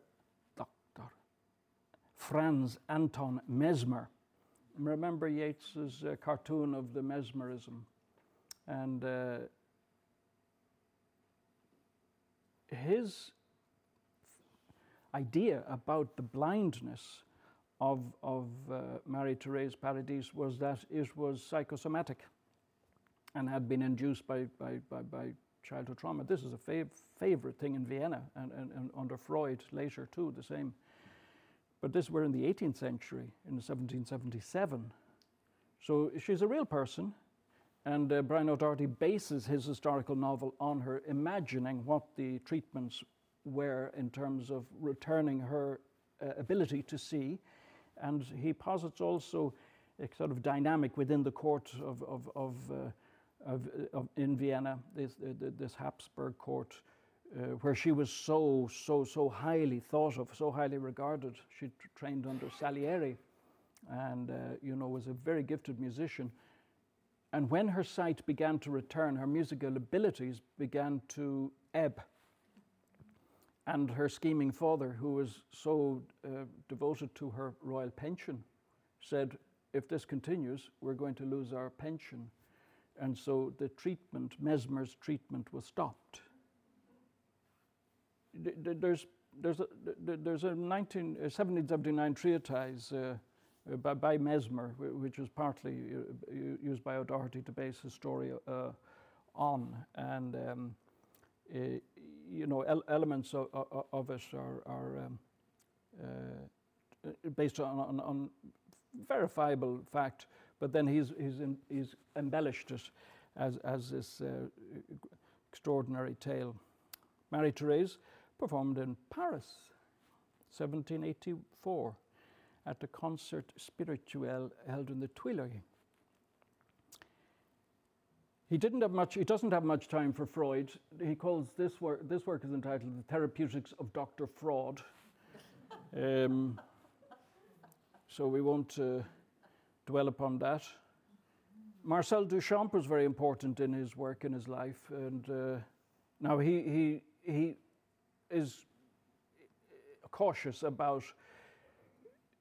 Dr. Franz Anton Mesmer. Remember Yeats's uh, cartoon of the mesmerism? And uh, his idea about the blindness of, of uh, Marie Therese Paradis was that it was psychosomatic and had been induced by, by, by, by childhood trauma. This is a fav- favorite thing in Vienna and, and, and, under Freud later too, the same. But this were in the 18th century, in 1777. So she's a real person, and uh, Brian O'Doherty bases his historical novel on her imagining what the treatments were in terms of returning her uh, ability to see and he posits also a sort of dynamic within the court of, of, of, uh, of, of in Vienna, this, uh, this Habsburg court, uh, where she was so, so, so highly thought of, so highly regarded. She trained under Salieri and, uh, you know, was a very gifted musician. And when her sight began to return, her musical abilities began to ebb and her scheming father, who was so uh, devoted to her royal pension, said, If this continues, we're going to lose our pension. And so the treatment, Mesmer's treatment, was stopped. There's, there's, a, there's a 19, 1779 treatise uh, uh, by, by, Mesmer, which was partly uh, used by O'Doherty to base his story uh, on. And um, uh, you know, el elements of, of, it are, are um, uh, based on, on, on, verifiable fact, but then he's, he's, in, he's embellished it as, as this uh, extraordinary tale. Marie Therese performed in Paris, 1784, at the concert spirituel held in the Tuileries. He didn't have much. He doesn't have much time for Freud. He calls this work. This work is entitled "The Therapeutics of Doctor Fraud." Um, so we won't uh, dwell upon that. Marcel Duchamp was very important in his work in his life, and uh, now he he he is cautious about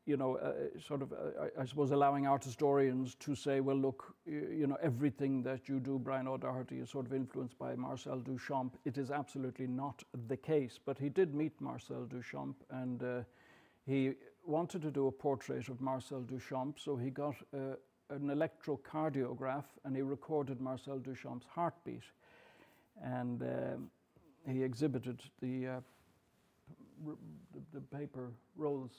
you know, uh, sort of, uh, I, suppose, allowing art historians to say, well, look, you, know, everything that you do, Brian O'Doherty, is sort of influenced by Marcel Duchamp. It is absolutely not the case. But he did meet Marcel Duchamp, and uh, he wanted to do a portrait of Marcel Duchamp, so he got uh, an electrocardiograph and he recorded Marcel Duchamp's heartbeat. And um, he exhibited the, uh, the, the paper rolls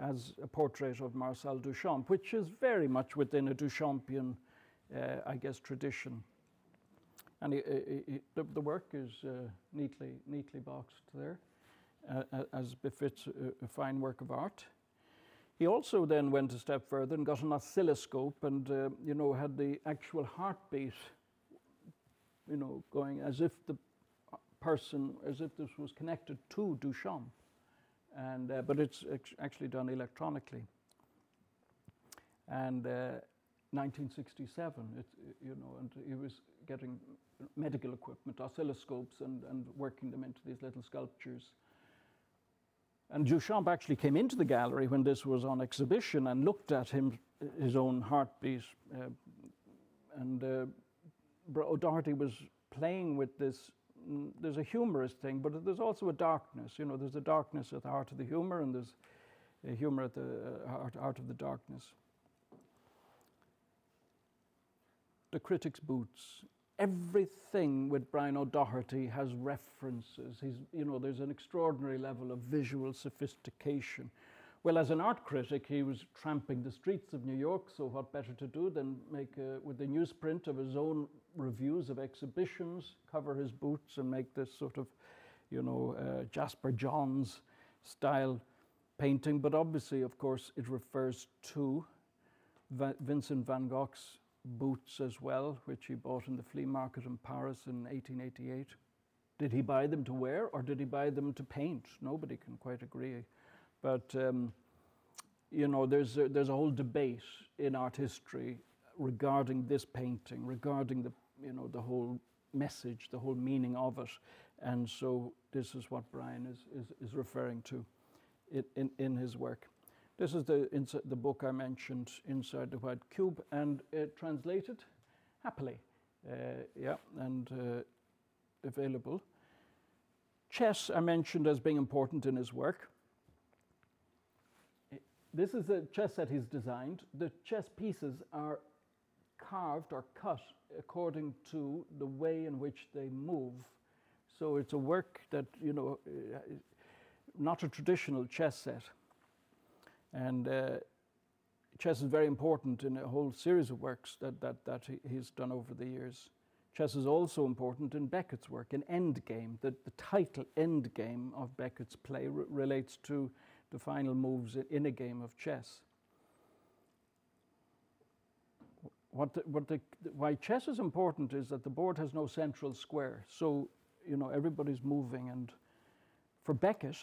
as a portrait of Marcel Duchamp, which is very much within a Duchampian, uh, I guess, tradition. And he, he, he, the, work is uh, neatly, neatly boxed there, uh, as befits a, a, fine work of art. He also then went a step further and got an oscilloscope and, uh, you know, had the actual heartbeat, you know, going as if the person, as if this was connected to Duchamp and uh, but it's actually done electronically. And uh, 1967, it, you know, and he was getting medical equipment, oscilloscopes, and, and working them into these little sculptures. And Duchamp actually came into the gallery when this was on exhibition and looked at him, his own heartbeat. Uh, and uh, O'Doherty was playing with this there's a humorous thing, but there's also a darkness. You know, there's a darkness at the heart of the humor, and there's a humor at the uh, heart, heart of the darkness. The critic's boots. Everything with Brian O'Doherty has references. He's, you know, there's an extraordinary level of visual sophistication. Well, as an art critic, he was tramping the streets of New York, so what better to do than make, a, with the newsprint of his own reviews of exhibitions, cover his boots and make this sort of, you know, uh, Jasper Johns style painting. But obviously, of course, it refers to Va Vincent van Gogh's boots as well, which he bought in the flea market in Paris in 1888. Did he buy them to wear or did he buy them to paint? Nobody can quite agree. But um, you know, there's a, there's a whole debate in art history regarding this painting, regarding the you know the whole message, the whole meaning of it, and so this is what Brian is is, is referring to in, in, his work. This is the the book I mentioned, Inside the White Cube, and it translated happily, uh, yeah, and uh, available. Chess I mentioned as being important in his work. This is a chess set he's designed. The chess pieces are carved or cut according to the way in which they move. So it's a work that, you know, uh, not a traditional chess set. And uh, chess is very important in a whole series of works that, that, that he's done over the years. Chess is also important in Beckett's work, in Endgame. The, the title Endgame of Beckett's play relates to the final moves in a game of chess. What, the, what the, why chess is important is that the board has no central square. So, you know, everybody's moving. And for Beckett,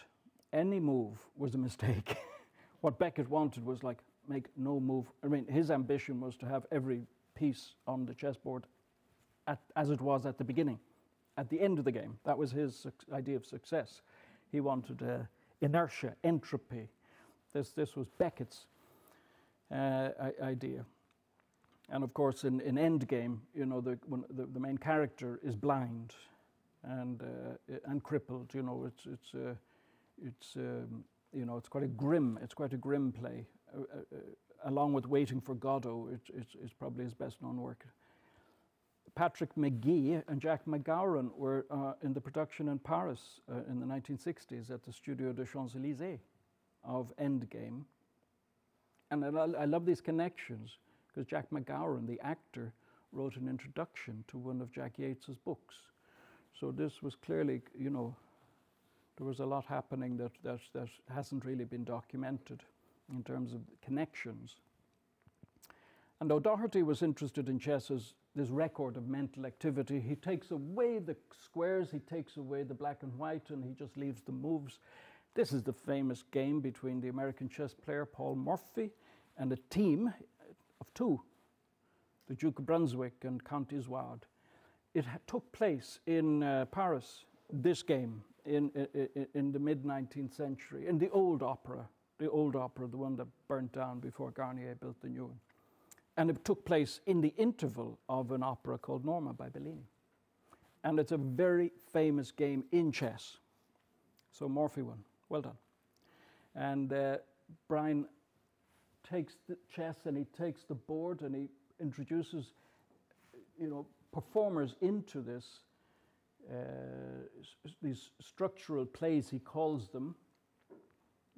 any move was a mistake. what Beckett wanted was like, make no move. I mean, his ambition was to have every piece on the chessboard at, as it was at the beginning, at the end of the game. That was his idea of success. He wanted uh, inertia, entropy. This, this was Beckett's uh, idea. And of course, in, in Endgame, you know, the, the, the, main character is blind and, uh, and crippled. You know, it's, it's, uh, it's, um, you know, it's quite a grim, it's quite a grim play. Uh, uh, uh along with Waiting for Godot, it, it's, it's probably his best known work. Patrick Magee and Jack MacGowran were uh, in the production in Paris uh, in the 1960s at the Studio des Champs-Élysées of Endgame. And I, I love these connections because Jack MacGowran, the actor, wrote an introduction to one of Jack Yeats's books. So this was clearly, you know, there was a lot happening that, that, that hasn't really been documented in terms of connections. And O'Doherty was interested in chess as this record of mental activity. He takes away the squares, he takes away the black and white, and he just leaves the moves. This is the famous game between the American chess player Paul Morphy and a team of two, the Duke of Brunswick and Count Isouard. It took place in uh, Paris, this game, in, in, in the mid 19th century, in the old opera the old opera, the one that burnt down before Garnier built the new one. And it took place in the interval of an opera called Norma by Bellini. And it's a very famous game in chess. So Morphy won. Well done. And uh, Brian takes the chess and he takes the board and he introduces, you know, performers into this, uh, these structural plays, he calls them.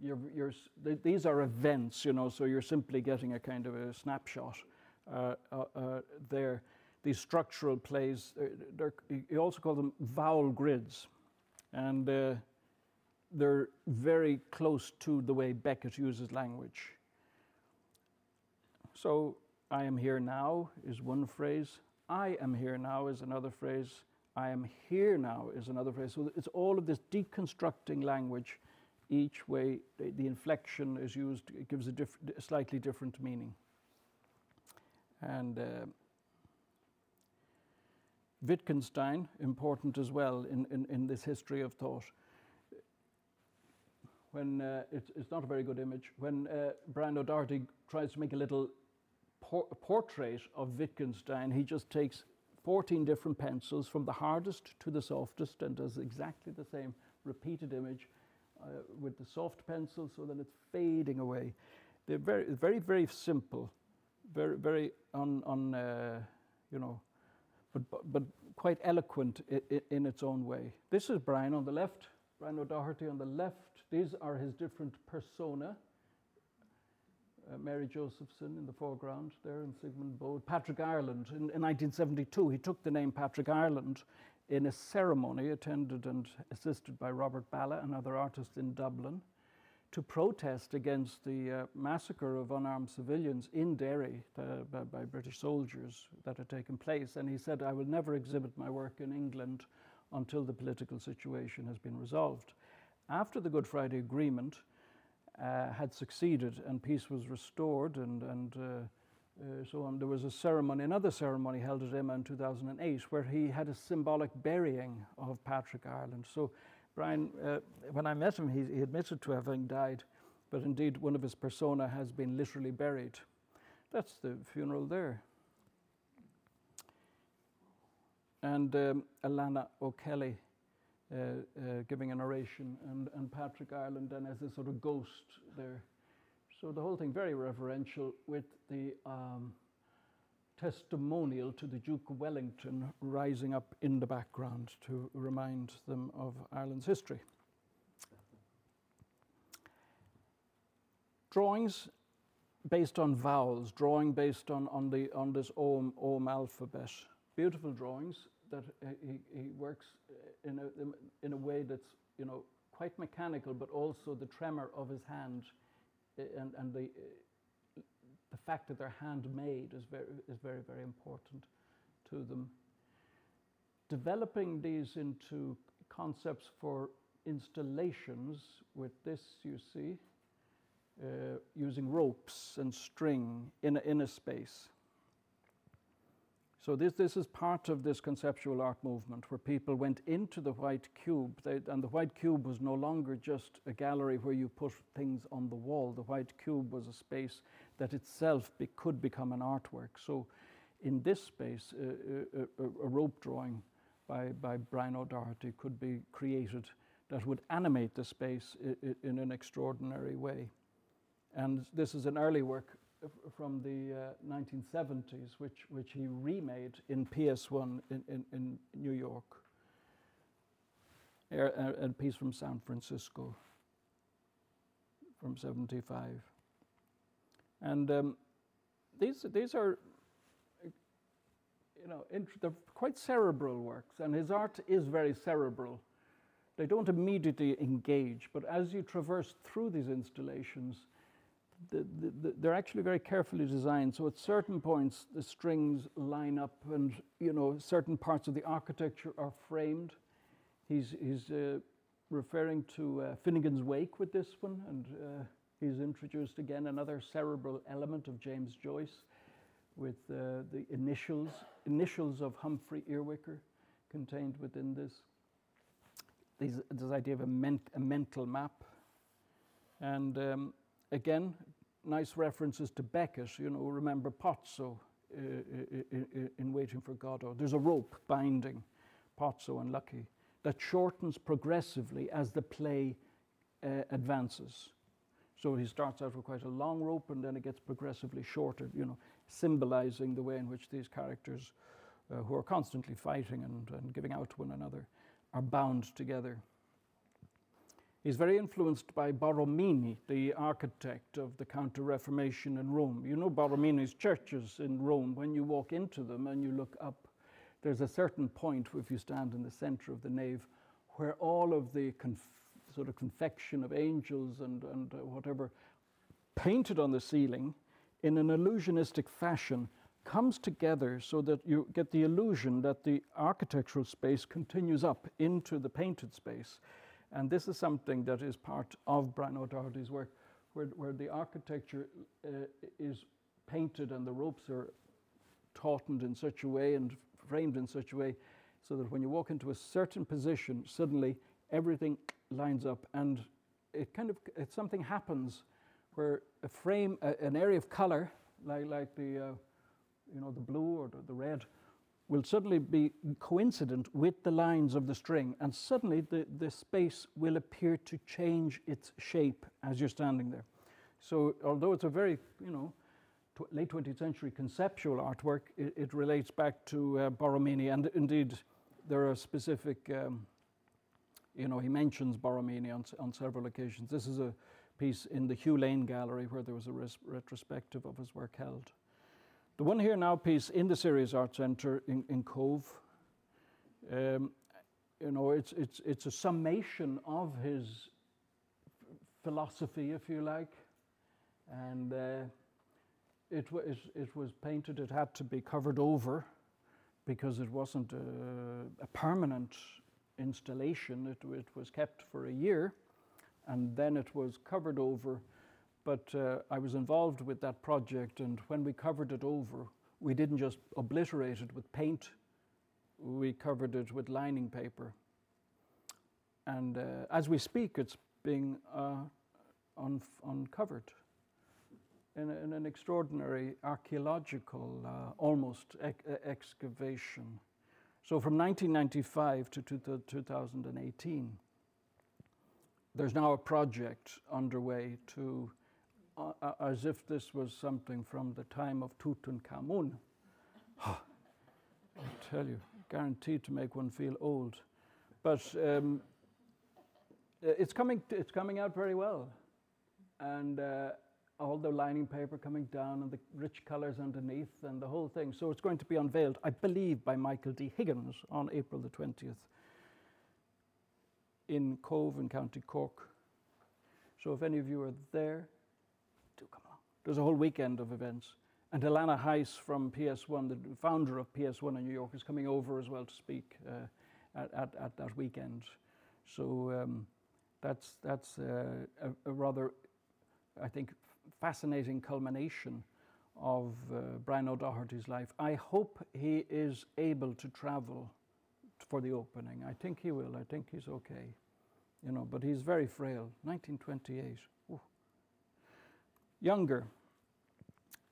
You're, you're, th- these are events, you know, so you're simply getting a kind of a snapshot uh, uh, uh, there. These structural plays, they're, you also call them vowel grids. And uh, they're very close to the way Beckett uses language. So, I am here now is one phrase. I am here now is another phrase. I am here now is another phrase. So, it's all of this deconstructing language. Each way the, inflection is used, it gives a, diff- a slightly different meaning. And uh, Wittgenstein, important as well in, in, in this history of thought when uh, it's, it's not a very good image, when uh, Brian O'Doherty tries to make a little por- portrait of Wittgenstein, he just takes 14 different pencils from the hardest to the softest and does exactly the same repeated image uh, with the soft pencil so that it's fading away. They're very, very, very simple, very, very on, on uh, you know, but, but, but quite eloquent in its own way. This is Brian on the left, Brian O'Doherty on the left. These are his different persona. Uh, Mary Josephson in the foreground there, and Sigmund Bode. Patrick Ireland in, in 1972, he took the name Patrick Ireland in a ceremony attended and assisted by Robert Ballagh, another artist in Dublin, to protest against the uh, massacre of unarmed civilians in Derry uh, by, by British soldiers that had taken place. And he said, I will never exhibit my work in England until the political situation has been resolved. After the Good Friday Agreement uh, had succeeded and peace was restored and, and uh, uh, so on, there was a ceremony, another ceremony held at IMMA in 2008 where he had a symbolic burying of Patrick Ireland. So Brian, uh, when I met him, he, he admitted to having died, but indeed one of his persona has been literally buried. That's the funeral there. And um, Alana O'Kelly giving an oration, and, and Patrick Ireland then as a sort of ghost there. So the whole thing very reverential with the um, testimonial to the Duke of Wellington rising up in the background to remind them of Ireland's history. Drawings based on vowels, drawing based on, on, the, on this Ogham, Ogham alphabet. Beautiful drawings that he, he works uh, in a, in a way that's you know, quite mechanical, but also the tremor of his hand uh, and, and the, uh, the fact that they're handmade is very, is very, very important to them. Developing these into concepts for installations with this, you see, uh, using ropes and string in a, in a space. So this, this is part of this conceptual art movement where people went into the white cube, they, and the white cube was no longer just a gallery where you put things on the wall. The white cube was a space that itself be, could become an artwork. So in this space, a, a, a rope drawing by, by Brian O'Doherty could be created that would animate the space i- i- in an extraordinary way. And this is an early work from the uh, 1970s, which, which he remade in PS1 in, in, in New York. A, a piece from San Francisco from 75. And um, these, these are, you know, they're quite cerebral works, and his art is very cerebral. They don't immediately engage, but as you traverse through these installations, the, the, the, they're actually very carefully designed. So at certain points, the strings line up, and you know certain parts of the architecture are framed. He's he's uh, referring to uh, Finnegans Wake with this one, and uh, he's introduced again another cerebral element of James Joyce, with uh, the initials initials of Humphrey Earwicker contained within this. These, this idea of a, ment, a mental map, and um, again, nice references to Beckett. You know, remember Pozzo uh, in, in Waiting for Godot. There's a rope binding Pozzo and Lucky that shortens progressively as the play uh, advances. So he starts out with quite a long rope and then it gets progressively shorter, you know, symbolizing the way in which these characters, uh, who are constantly fighting and, and giving out to one another, are bound together. He's very influenced by Borromini, the architect of the Counter Reformation in Rome. You know Borromini's churches in Rome, when you walk into them and you look up, there's a certain point if you stand in the center of the nave where all of the sort of confection of angels and, and uh, whatever painted on the ceiling in an illusionistic fashion comes together so that you get the illusion that the architectural space continues up into the painted space. And this is something that is part of Brian O'Doherty's work, where, where the architecture uh, is painted and the ropes are tautened in such a way and framed in such a way so that when you walk into a certain position, suddenly everything lines up and it kind of it, something happens where a frame, a, an area of color, like, like the, uh, you know, the blue or the, the red, will suddenly be coincident with the lines of the string, and suddenly the, the space will appear to change its shape as you're standing there. So, although it's a very, you know, late 20th century conceptual artwork, it, it relates back to uh, Borromini, and indeed, there are specific, um, you know, he mentions Borromini on, on several occasions. This is a piece in the Hugh Lane Gallery where there was a retrospective of his work held. The one here now piece in the Sirius Art Centre in, in Cobh, um, you know, it's, it's, it's a summation of his philosophy, if you like. And uh, it, it, it was painted, it had to be covered over because it wasn't a, a permanent installation. It, it was kept for a year and then it was covered over but uh, I was involved with that project, and when we covered it over, we didn't just obliterate it with paint, we covered it with lining paper. And uh, as we speak, it's being uh, un- uncovered in, in, an extraordinary archaeological, uh, almost ec- excavation. So from 1995 to 2018, there's now a project underway to uh, as if this was something from the time of Tutankhamun. I tell you, guaranteed to make one feel old. But um, it's, coming, it's coming out very well. And uh, all the lining paper coming down and the rich colours underneath and the whole thing. So it's going to be unveiled, I believe, by Michael D. Higgins on April the 20th in Cobh in County Cork. So if any of you are there. There's a whole weekend of events. And Alanna Heiss from PS1, the founder of PS1 in New York, is coming over as well to speak uh, at, at, at, that weekend. So um, that's, that's uh, a, a, rather, I think, fascinating culmination of uh, Brian O'Doherty's life. I hope he is able to travel for the opening. I think he will. I think he's okay. You know, but he's very frail. 1928 younger,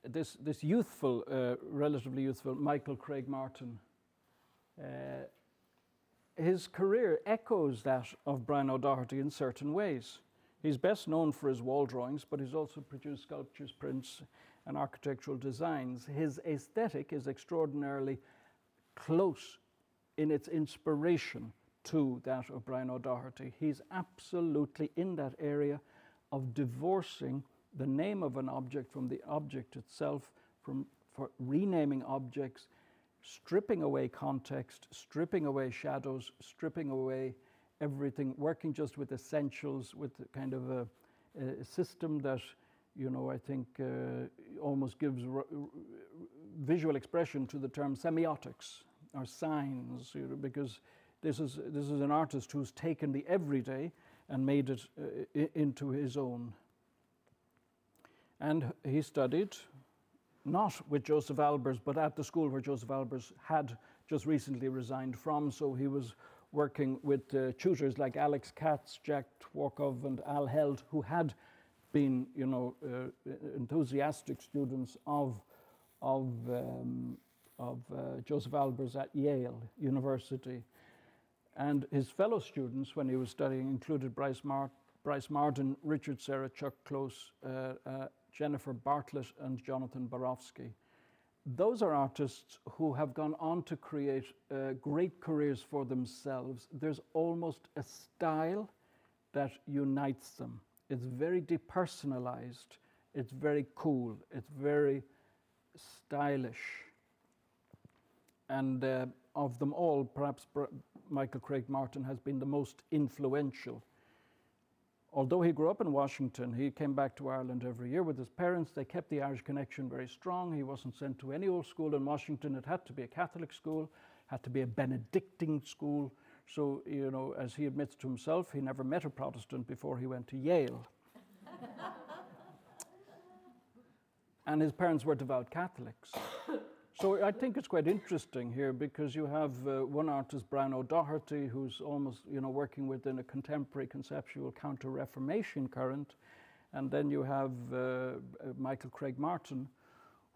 this, this youthful, uh, relatively youthful Michael Craig-Martin, uh, his career echoes that of Brian O'Doherty in certain ways. He's best known for his wall drawings, but he's also produced sculptures, prints, and architectural designs. His aesthetic is extraordinarily close in its inspiration to that of Brian O'Doherty. He's absolutely in that area of divorcing the name of an object from the object itself, from for renaming objects, stripping away context, stripping away shadows, stripping away everything, working just with essentials, with kind of a, a system that, you know, I think uh, almost gives visual expression to the term semiotics or signs, you know, because this is, this is an artist who's taken the everyday and made it uh, into his own. And he studied not with Josef Albers, but at the school where Josef Albers had just recently resigned from. So he was working with uh, tutors like Alex Katz, Jack Tworkov, and Al Held, who had been, you know, uh, enthusiastic students of, of, um, of uh, Josef Albers at Yale University. And his fellow students, when he was studying, included Bryce, Mar- Bryce Marden, Richard Serra, Chuck Close, uh, uh, Jennifer Bartlett, and Jonathan Borofsky. Those are artists who have gone on to create uh, great careers for themselves. There's almost a style that unites them. It's very depersonalized, it's very cool, it's very stylish. And uh, of them all, perhaps Michael Craig Martin has been the most influential. Although he grew up in Washington, he came back to Ireland every year with his parents. They kept the Irish connection very strong. He wasn't sent to any old school in Washington. It had to be a Catholic school, had to be a Benedictine school. So, you know, as he admits to himself, he never met a Protestant before he went to Yale. and his parents were devout Catholics. So I think it's quite interesting here because you have uh, one artist, Brian O'Doherty, who's almost you know working within a contemporary conceptual counter-Reformation current, and then you have uh, Michael Craig Martin,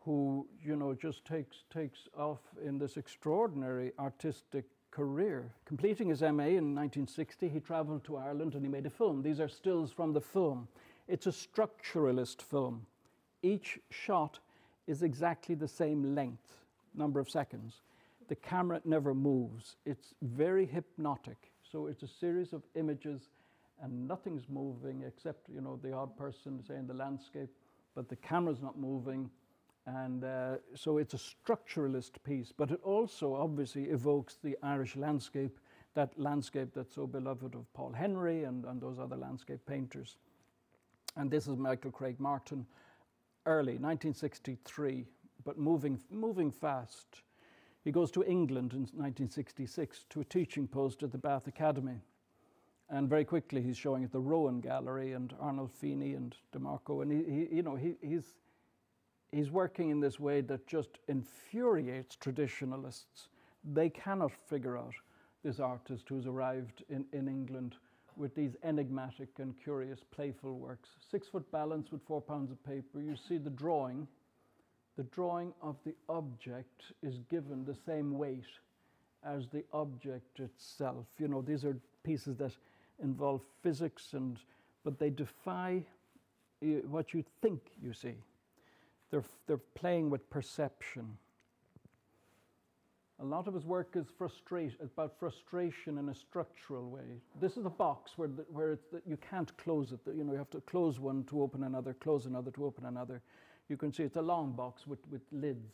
who you know just takes takes off in this extraordinary artistic career. Completing his MA in 1960, he travelled to Ireland and he made a film. These are stills from the film. It's a structuralist film. Each shot is exactly the same length, number of seconds. The camera never moves. It's very hypnotic. So it's a series of images and nothing's moving except, you know, the odd person, say, in the landscape, but the camera's not moving. And uh, so it's a structuralist piece, but it also obviously evokes the Irish landscape, that landscape that's so beloved of Paul Henry and, and those other landscape painters. And this is Michael Craig Martin early, 1963, but moving, moving fast. He goes to England in 1966 to a teaching post at the Bath Academy. And very quickly he's showing at the Rowan Gallery and Arnolfini and DeMarco. And he, he you know, he, he's, he's working in this way that just infuriates traditionalists. They cannot figure out this artist who's arrived in, in England with these enigmatic and curious playful works. Six foot balance with four pounds of paper. You see the drawing. The drawing of the object is given the same weight as the object itself. You know, these are pieces that involve physics and but they defy uh, what you think you see. They're, they're playing with perception. A lot of his work is about frustration in a structural way. This is a box where, the, where it's the, you can't close it. You know, you have to close one to open another, close another to open another. You can see it's a long box with, with lids,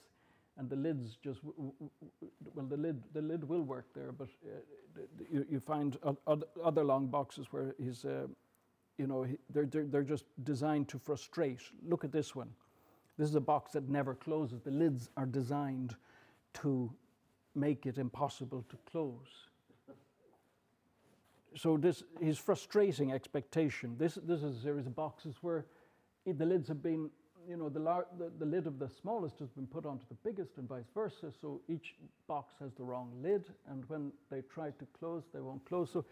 and the lids just well, the lid the lid will work there, but uh, you, you find other long boxes where he's, uh, you know, they're they're just designed to frustrate. Look at this one. This is a box that never closes. The lids are designed to make it impossible to close. So this is frustrating expectation. This, this is a series of boxes where the lids have been, you know, the, the, the lid of the smallest has been put onto the biggest and vice versa. So each box has the wrong lid, and when they try to close, they won't close. So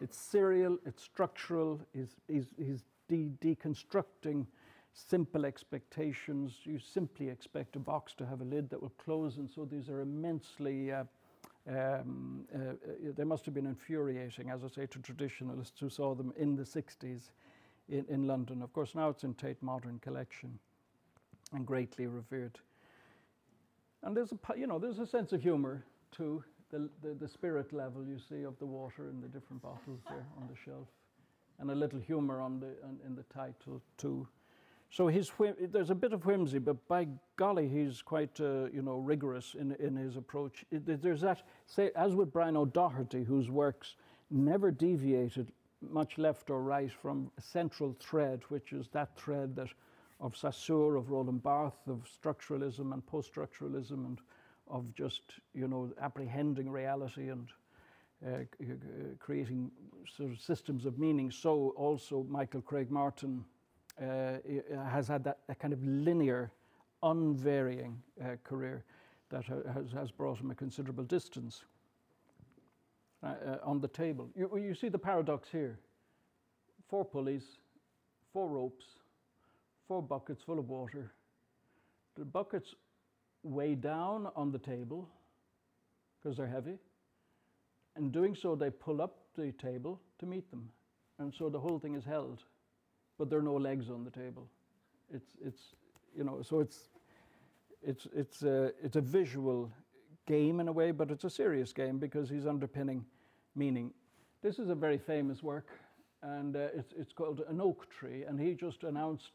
it's serial, it's structural, he's, he's, he's de- deconstructing simple expectations. You simply expect a box to have a lid that will close, and so these are immensely. Uh, um, uh, uh, they must have been infuriating, as I say, to traditionalists who saw them in the 60s in, in London. Of course, now it's in Tate Modern Collection and greatly revered. And there's a, you know, there's a sense of humour too. The, the, the spirit level you see of the water in the different bottles there on the shelf, and a little humour on the on, in the title too. So there's a bit of whimsy, but by golly, he's quite uh, you know rigorous in in his approach. There's that say as with Brian O'Doherty, whose works never deviated much left or right from a central thread, which is that thread that of Saussure, of Roland Barthes, of structuralism and post-structuralism, and of just you know apprehending reality and uh, creating sort of systems of meaning. So also Michael Craig Martin has had that, kind of linear, unvarying uh, career that has, has, brought him a considerable distance uh, uh, on the table. You, you see the paradox here four pulleys, four ropes, four buckets full of water. The buckets weigh down on the table because they're heavy. In doing so, they pull up the table to meet them. And so the whole thing is held, but there are no legs on the table. It's, it's you know, so it's, it's, it's, a, it's a visual game in a way, but it's a serious game because he's underpinning meaning. This is a very famous work, and uh, it's, it's called An Oak Tree, and he just announced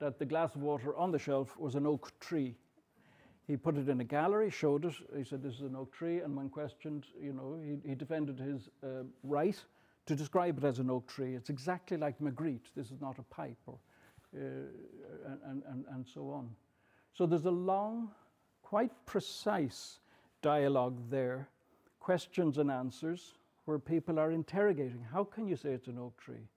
that the glass of water on the shelf was an oak tree. He put it in a gallery, showed it. He said, This is an oak tree. And when questioned, you know, he, he defended his uh, right to describe it as an oak tree. It's exactly like Magritte. This is not a pipe, or, uh, and, and, and so on. So there's a long, quite precise dialogue there, questions and answers, where people are interrogating. How can you say it's an oak tree?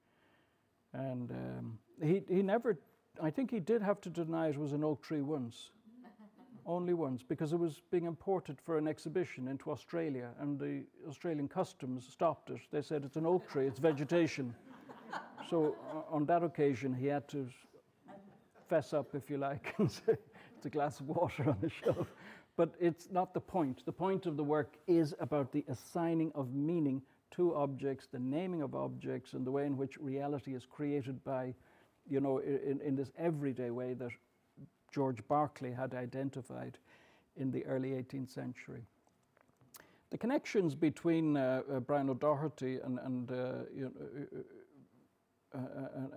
And um, he, he never, I think he did have to deny it was an oak tree once. Only once, because it was being imported for an exhibition into Australia, and the Australian customs stopped it. They said it's an oak tree, it's vegetation. so uh, on that occasion, he had to fess up, if you like, and say it's a glass of water on the shelf. But it's not the point. The point of the work is about the assigning of meaning to objects, the naming of objects, and the way in which reality is created by, you know, in, in this everyday way that George Berkeley had identified in the early 18th century. The connections between uh, uh, Brian O'Doherty and, and, uh, you know, uh, uh,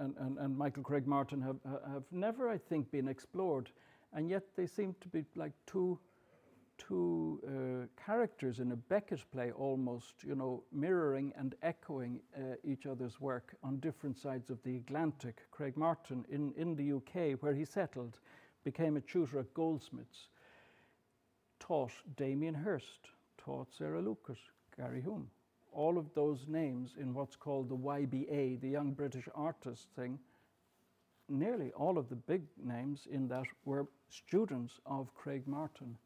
and, and, and, Michael Craig Martin have, have never, I think, been explored, and yet they seem to be like two two uh, characters in a Beckett play almost, you know, mirroring and echoing uh, each other's work on different sides of the Atlantic. Craig Martin in, in the UK, where he settled, became a tutor at Goldsmiths, taught Damien Hirst, taught Sarah Lucas, Gary Hume. All of those names in what's called the YBA, the Young British Artist thing, nearly all of the big names in that were students of Craig Martin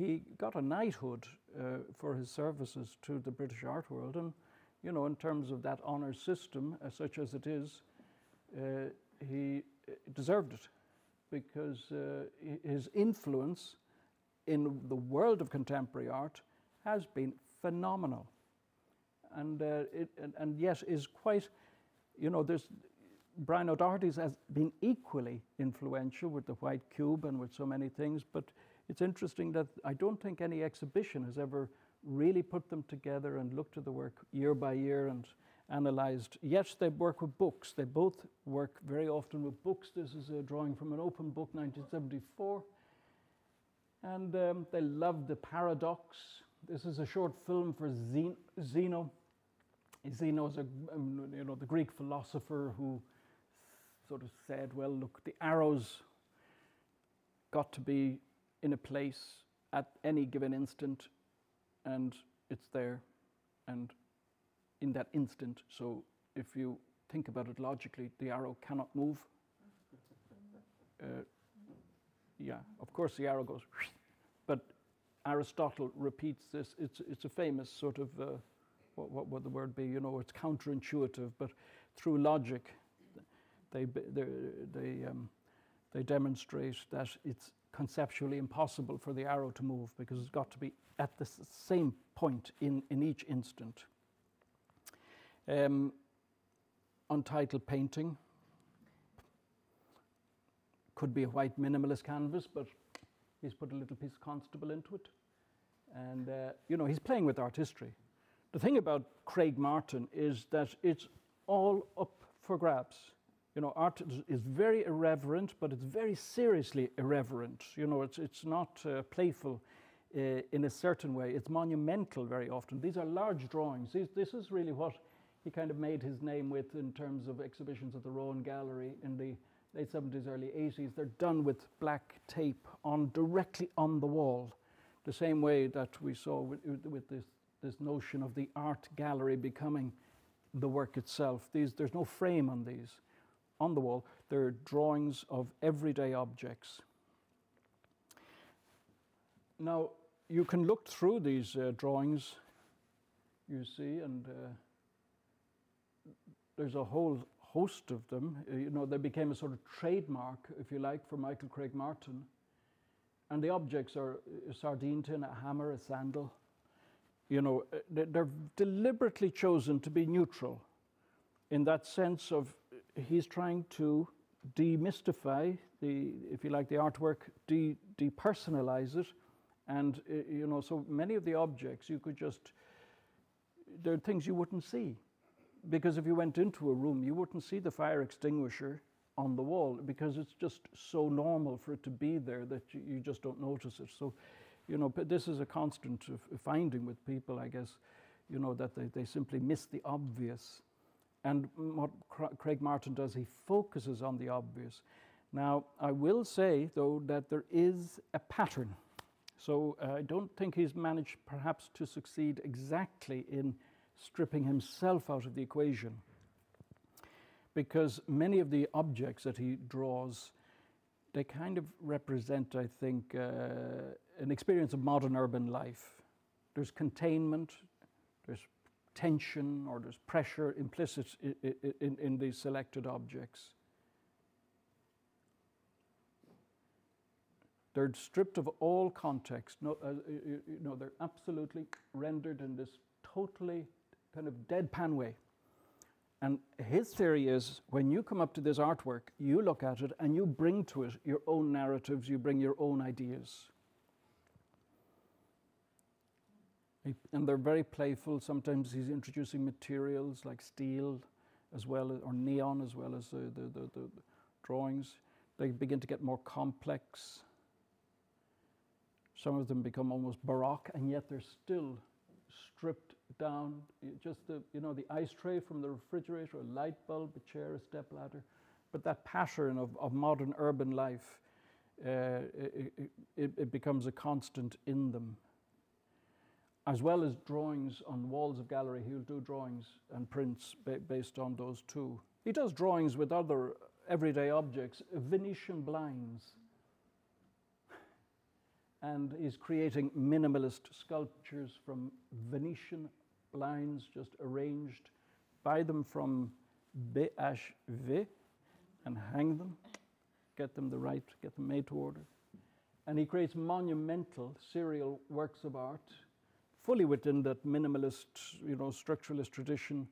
he got a knighthood uh, for his services to the British art world. And, you know, in terms of that honour system, uh, such as it is, uh, he uh, deserved it because uh, his influence in the world of contemporary art has been phenomenal. And, uh, it, and, and yet is quite, you know, there's, Brian O'Doherty's has been equally influential with the White Cube and with so many things, but it's interesting that I don't think any exhibition has ever really put them together and looked at the work year by year and analysed. Yes, they work with books. They both work very often with books. This is a drawing from an open book, 1974. And um, they love the paradox. This is a short film for Zeno. Zeno is a, um, you know, the Greek philosopher who sort of said, well, look, the arrows got to be in a place at any given instant and it's there and in that instant. So if you think about it logically, the arrow cannot move. Uh, yeah, of course the arrow goes, but Aristotle repeats this. It's, it's a famous sort of, uh, what, what would the word be? You know, it's counterintuitive, but through logic, they, they, they, um, they demonstrate that it's conceptually impossible for the arrow to move because it's got to be at the same point in, in each instant. Um, untitled painting could be a white minimalist canvas, but he's put a little piece of Constable into it. And, uh, you know, he's playing with art history. The thing about Craig Martin is that it's all up for grabs you know, art is very irreverent, but it's very seriously irreverent. You know, it's, it's not uh, playful uh, in a certain way. It's monumental very often. These are large drawings. These, this is really what he kind of made his name with in terms of exhibitions at the Rowan Gallery in the late 70s, early 80s. They're done with black tape on directly on the wall, the same way that we saw with, with this, this notion of the art gallery becoming the work itself. These, there's no frame on these on the wall, there are drawings of everyday objects. Now, you can look through these uh, drawings, you see, and uh, there's a whole host of them. Uh, you know, they became a sort of trademark, if you like, for Michael Craig Martin. And the objects are a sardine tin, a hammer, a sandal. You know, uh, they- they're deliberately chosen to be neutral in that sense of uh, he's trying to demystify the, if you like, the artwork, de- depersonalize it. And, uh, you know, so many of the objects you could just, there are things you wouldn't see. Because if you went into a room, you wouldn't see the fire extinguisher on the wall because it's just so normal for it to be there that you, just don't notice it. So, you know, this is a constant finding with people, I guess, you know, that they, they simply miss the obvious. And what Craig Martin does, he focuses on the obvious. Now, I will say, though, that there is a pattern. So uh, I don't think he's managed perhaps to succeed exactly in stripping himself out of the equation. Because many of the objects that he draws, they kind of represent, I think, uh, an experience of modern urban life. There's containment, there's tension, or there's pressure implicit i- i- i- in, in these selected objects. They're stripped of all context. No, uh, you know, they're absolutely rendered in this totally kind of deadpan way. And his theory is when you come up to this artwork, you look at it and you bring to it your own narratives, you bring your own ideas. And they're very playful. Sometimes he's introducing materials like steel as well or neon as well as the, the, the, the drawings. They begin to get more complex. Some of them become almost baroque, and yet they're still stripped down. Just the, you know, the ice tray from the refrigerator, a light bulb, a chair, a step ladder. But that pattern of, of modern urban life, uh, it, it, it becomes a constant in them. As well as drawings on walls of gallery, he'll do drawings and prints ba- based on those too. He does drawings with other everyday objects, Venetian blinds and is creating minimalist sculptures from Venetian blinds, just arranged, buy them from BHV and hang them, get them the right, get them made to order. And he creates monumental serial works of art, fully within that minimalist, you know, structuralist tradition,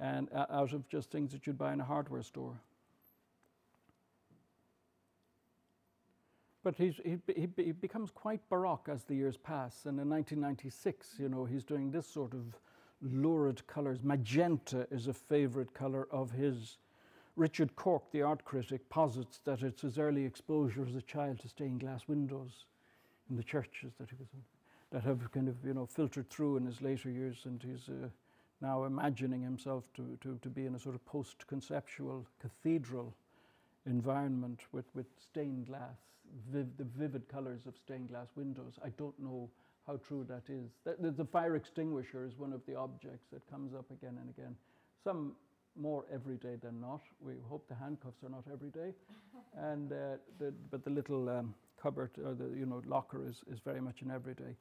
and uh, out of just things that you'd buy in a hardware store. But he, he, he becomes quite baroque as the years pass. And in 1996, you know, he's doing this sort of lurid colours. Magenta is a favourite colour of his. Richard Cork, the art critic, posits that it's his early exposure as a child to stained glass windows in the churches that he was in, that have kind of, you know, filtered through in his later years. And he's uh, now imagining himself to, to, to be in a sort of post-conceptual cathedral environment with, with stained glass, viv- the vivid colours of stained glass windows. I don't know how true that is. The, the, fire extinguisher is one of the objects that comes up again and again. Some more every day than not. We hope the handcuffs are not every day. and, uh, the, but the little um, cupboard or the you know, locker is, is very much an everyday.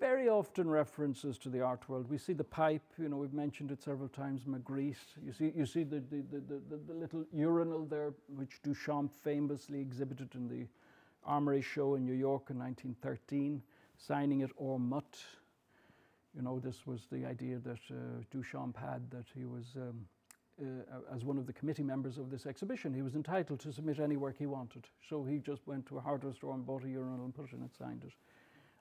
Very often references to the art world. We see the pipe, you know, we've mentioned it several times, Magritte. You see, you see the, the, the, the, the little urinal there, which Duchamp famously exhibited in the Armory Show in New York in 1913, signing it R. Mutt. You know, this was the idea that uh, Duchamp had that he was, um, uh, as one of the committee members of this exhibition, he was entitled to submit any work he wanted. So he just went to a hardware store and bought a urinal and put it in and signed it.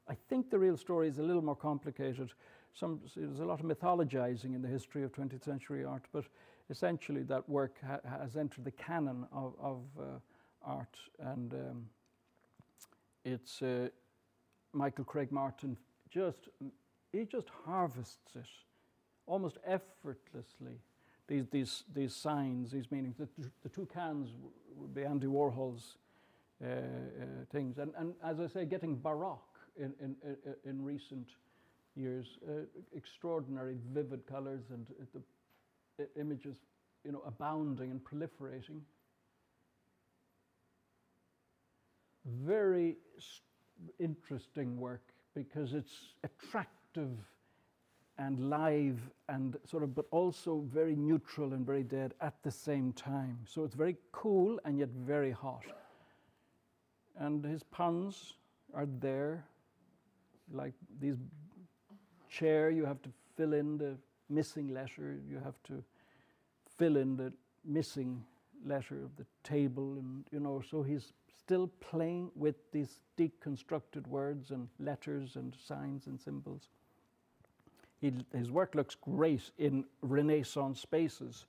I think the real story is a little more complicated. Some, there's a lot of mythologizing in the history of 20th century art, but essentially that work ha- has entered the canon of, of uh, art, and um, it's uh, Michael Craig Martin just he just harvests it almost effortlessly. These these these signs, these meanings. The, the two cans would be Andy Warhol's uh, uh, things, and and as I say, getting baroque in, in, in, in recent years. Uh, extraordinary, vivid colours and uh, the images, you know, abounding and proliferating. Very interesting work because it's attractive and live and sort of, but also very neutral and very dead at the same time. So it's very cool and yet very hot. And his puns are there, like these chair, you have to fill in the missing letter, you have to fill in the missing letter of the table, and you know, so he's still playing with these deconstructed words and letters and signs and symbols. He, his work looks great in Renaissance spaces,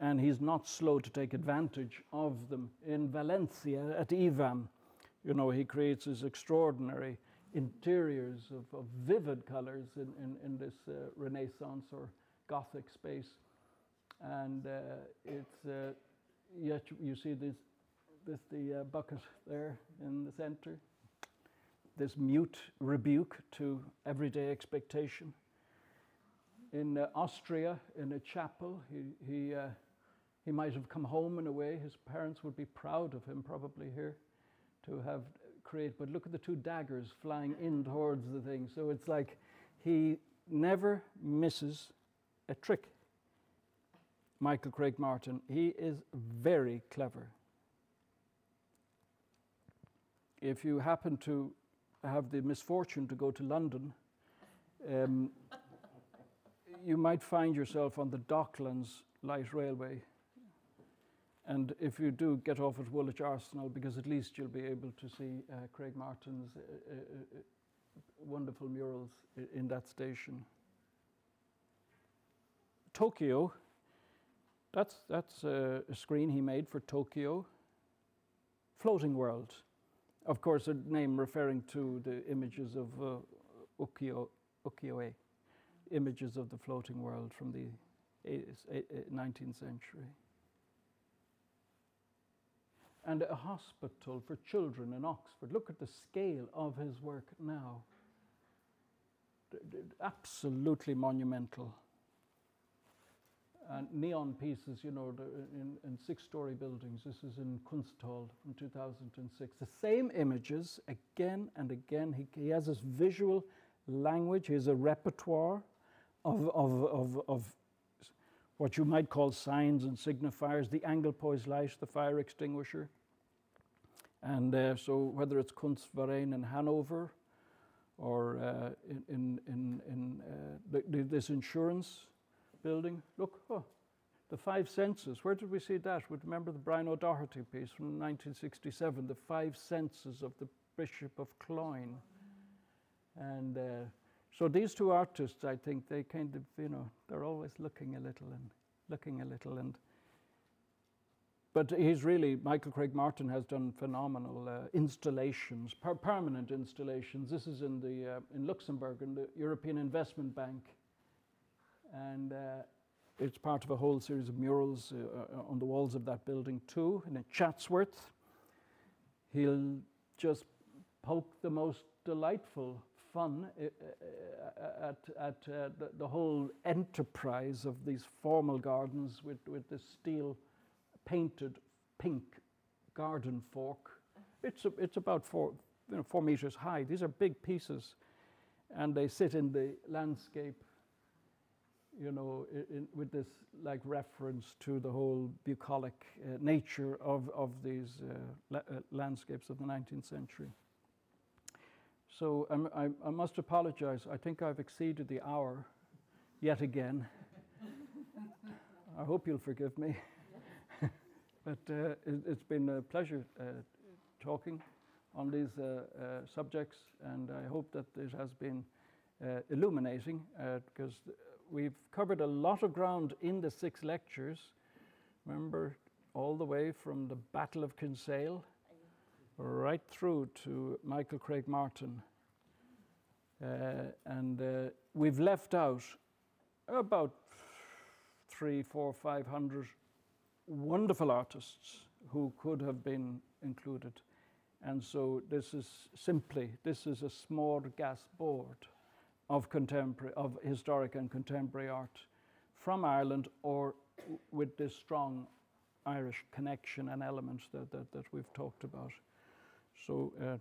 and he's not slow to take advantage of them. In Valencia at IVAM, you know, he creates his extraordinary interiors of, of vivid colors in, in, in this uh, Renaissance or Gothic space. And uh, it's, uh, yet you see this, this the uh, bucket there in the center, this mute rebuke to everyday expectation. In uh, Austria, in a chapel, he, he, uh, he might have come home in a way. His parents would be proud of him probably here to have create, but look at the two daggers flying in towards the thing. So it's like he never misses a trick. Michael Craig Martin, he is very clever. If you happen to have the misfortune to go to London, um, you might find yourself on the Docklands Light Railway and if you do get off at Woolwich Arsenal, because at least you'll be able to see uh, Craig Martin's uh, uh, uh wonderful murals in that station. Tokyo, that's, that's a screen he made for Tokyo. Floating World, of course, a name referring to the images of uh, ukiyo, ukiyo-e, images of the floating world from the 19th century and a hospital for children in Oxford. Look at the scale of his work now. Absolutely monumental. And neon pieces, you know, in, in six story buildings. This is in Kunsthal from 2006. The same images again and again. He, he has this visual language, he has a repertoire of, of, of, of what you might call signs and signifiers, the Anglepoise light, the fire extinguisher, and uh, so whether it's Kunstverein in Hanover or uh, in, in, in, uh, this insurance building, look, oh, the five senses. Where did we see that? We remember the Brian O'Doherty piece from 1967, the five senses of the Bishop of Cloyne. And uh, so these two artists, I think, they kind of, you know, they're always looking a little and looking a little and but he's really, Michael Craig Martin has done phenomenal uh, installations, per permanent installations. This is in, the, uh, in Luxembourg, in the European Investment Bank. And uh, it's part of a whole series of murals uh, uh, on the walls of that building, too. And in Chatsworth, he'll just poke the most delightful fun uh, at, at the, the, whole enterprise of these formal gardens with, with the steel painted pink garden fork. It's, a, it's about four, you know, four meters high. These are big pieces, and they sit in the landscape, you know, in, with this like reference to the whole bucolic uh, nature of, of these uh, la uh, landscapes of the 19th century. So I, I must apologize. I think I've exceeded the hour yet again. I hope you'll forgive me. But uh, it, has been a pleasure uh, talking on these uh, subjects, and I hope that it has been illuminating because we've covered a lot of ground in the six lectures. Remember, all the way from the Battle of Kinsale right through to Michael Craig Martin. Uh, and uh, we've left out about three, four, five hundred wonderful artists who could have been included. And so this is simply, this is a small gas board of contemporary, of historic and contemporary art from Ireland or with this strong Irish connection and elements that, that, that we've talked about. So uh,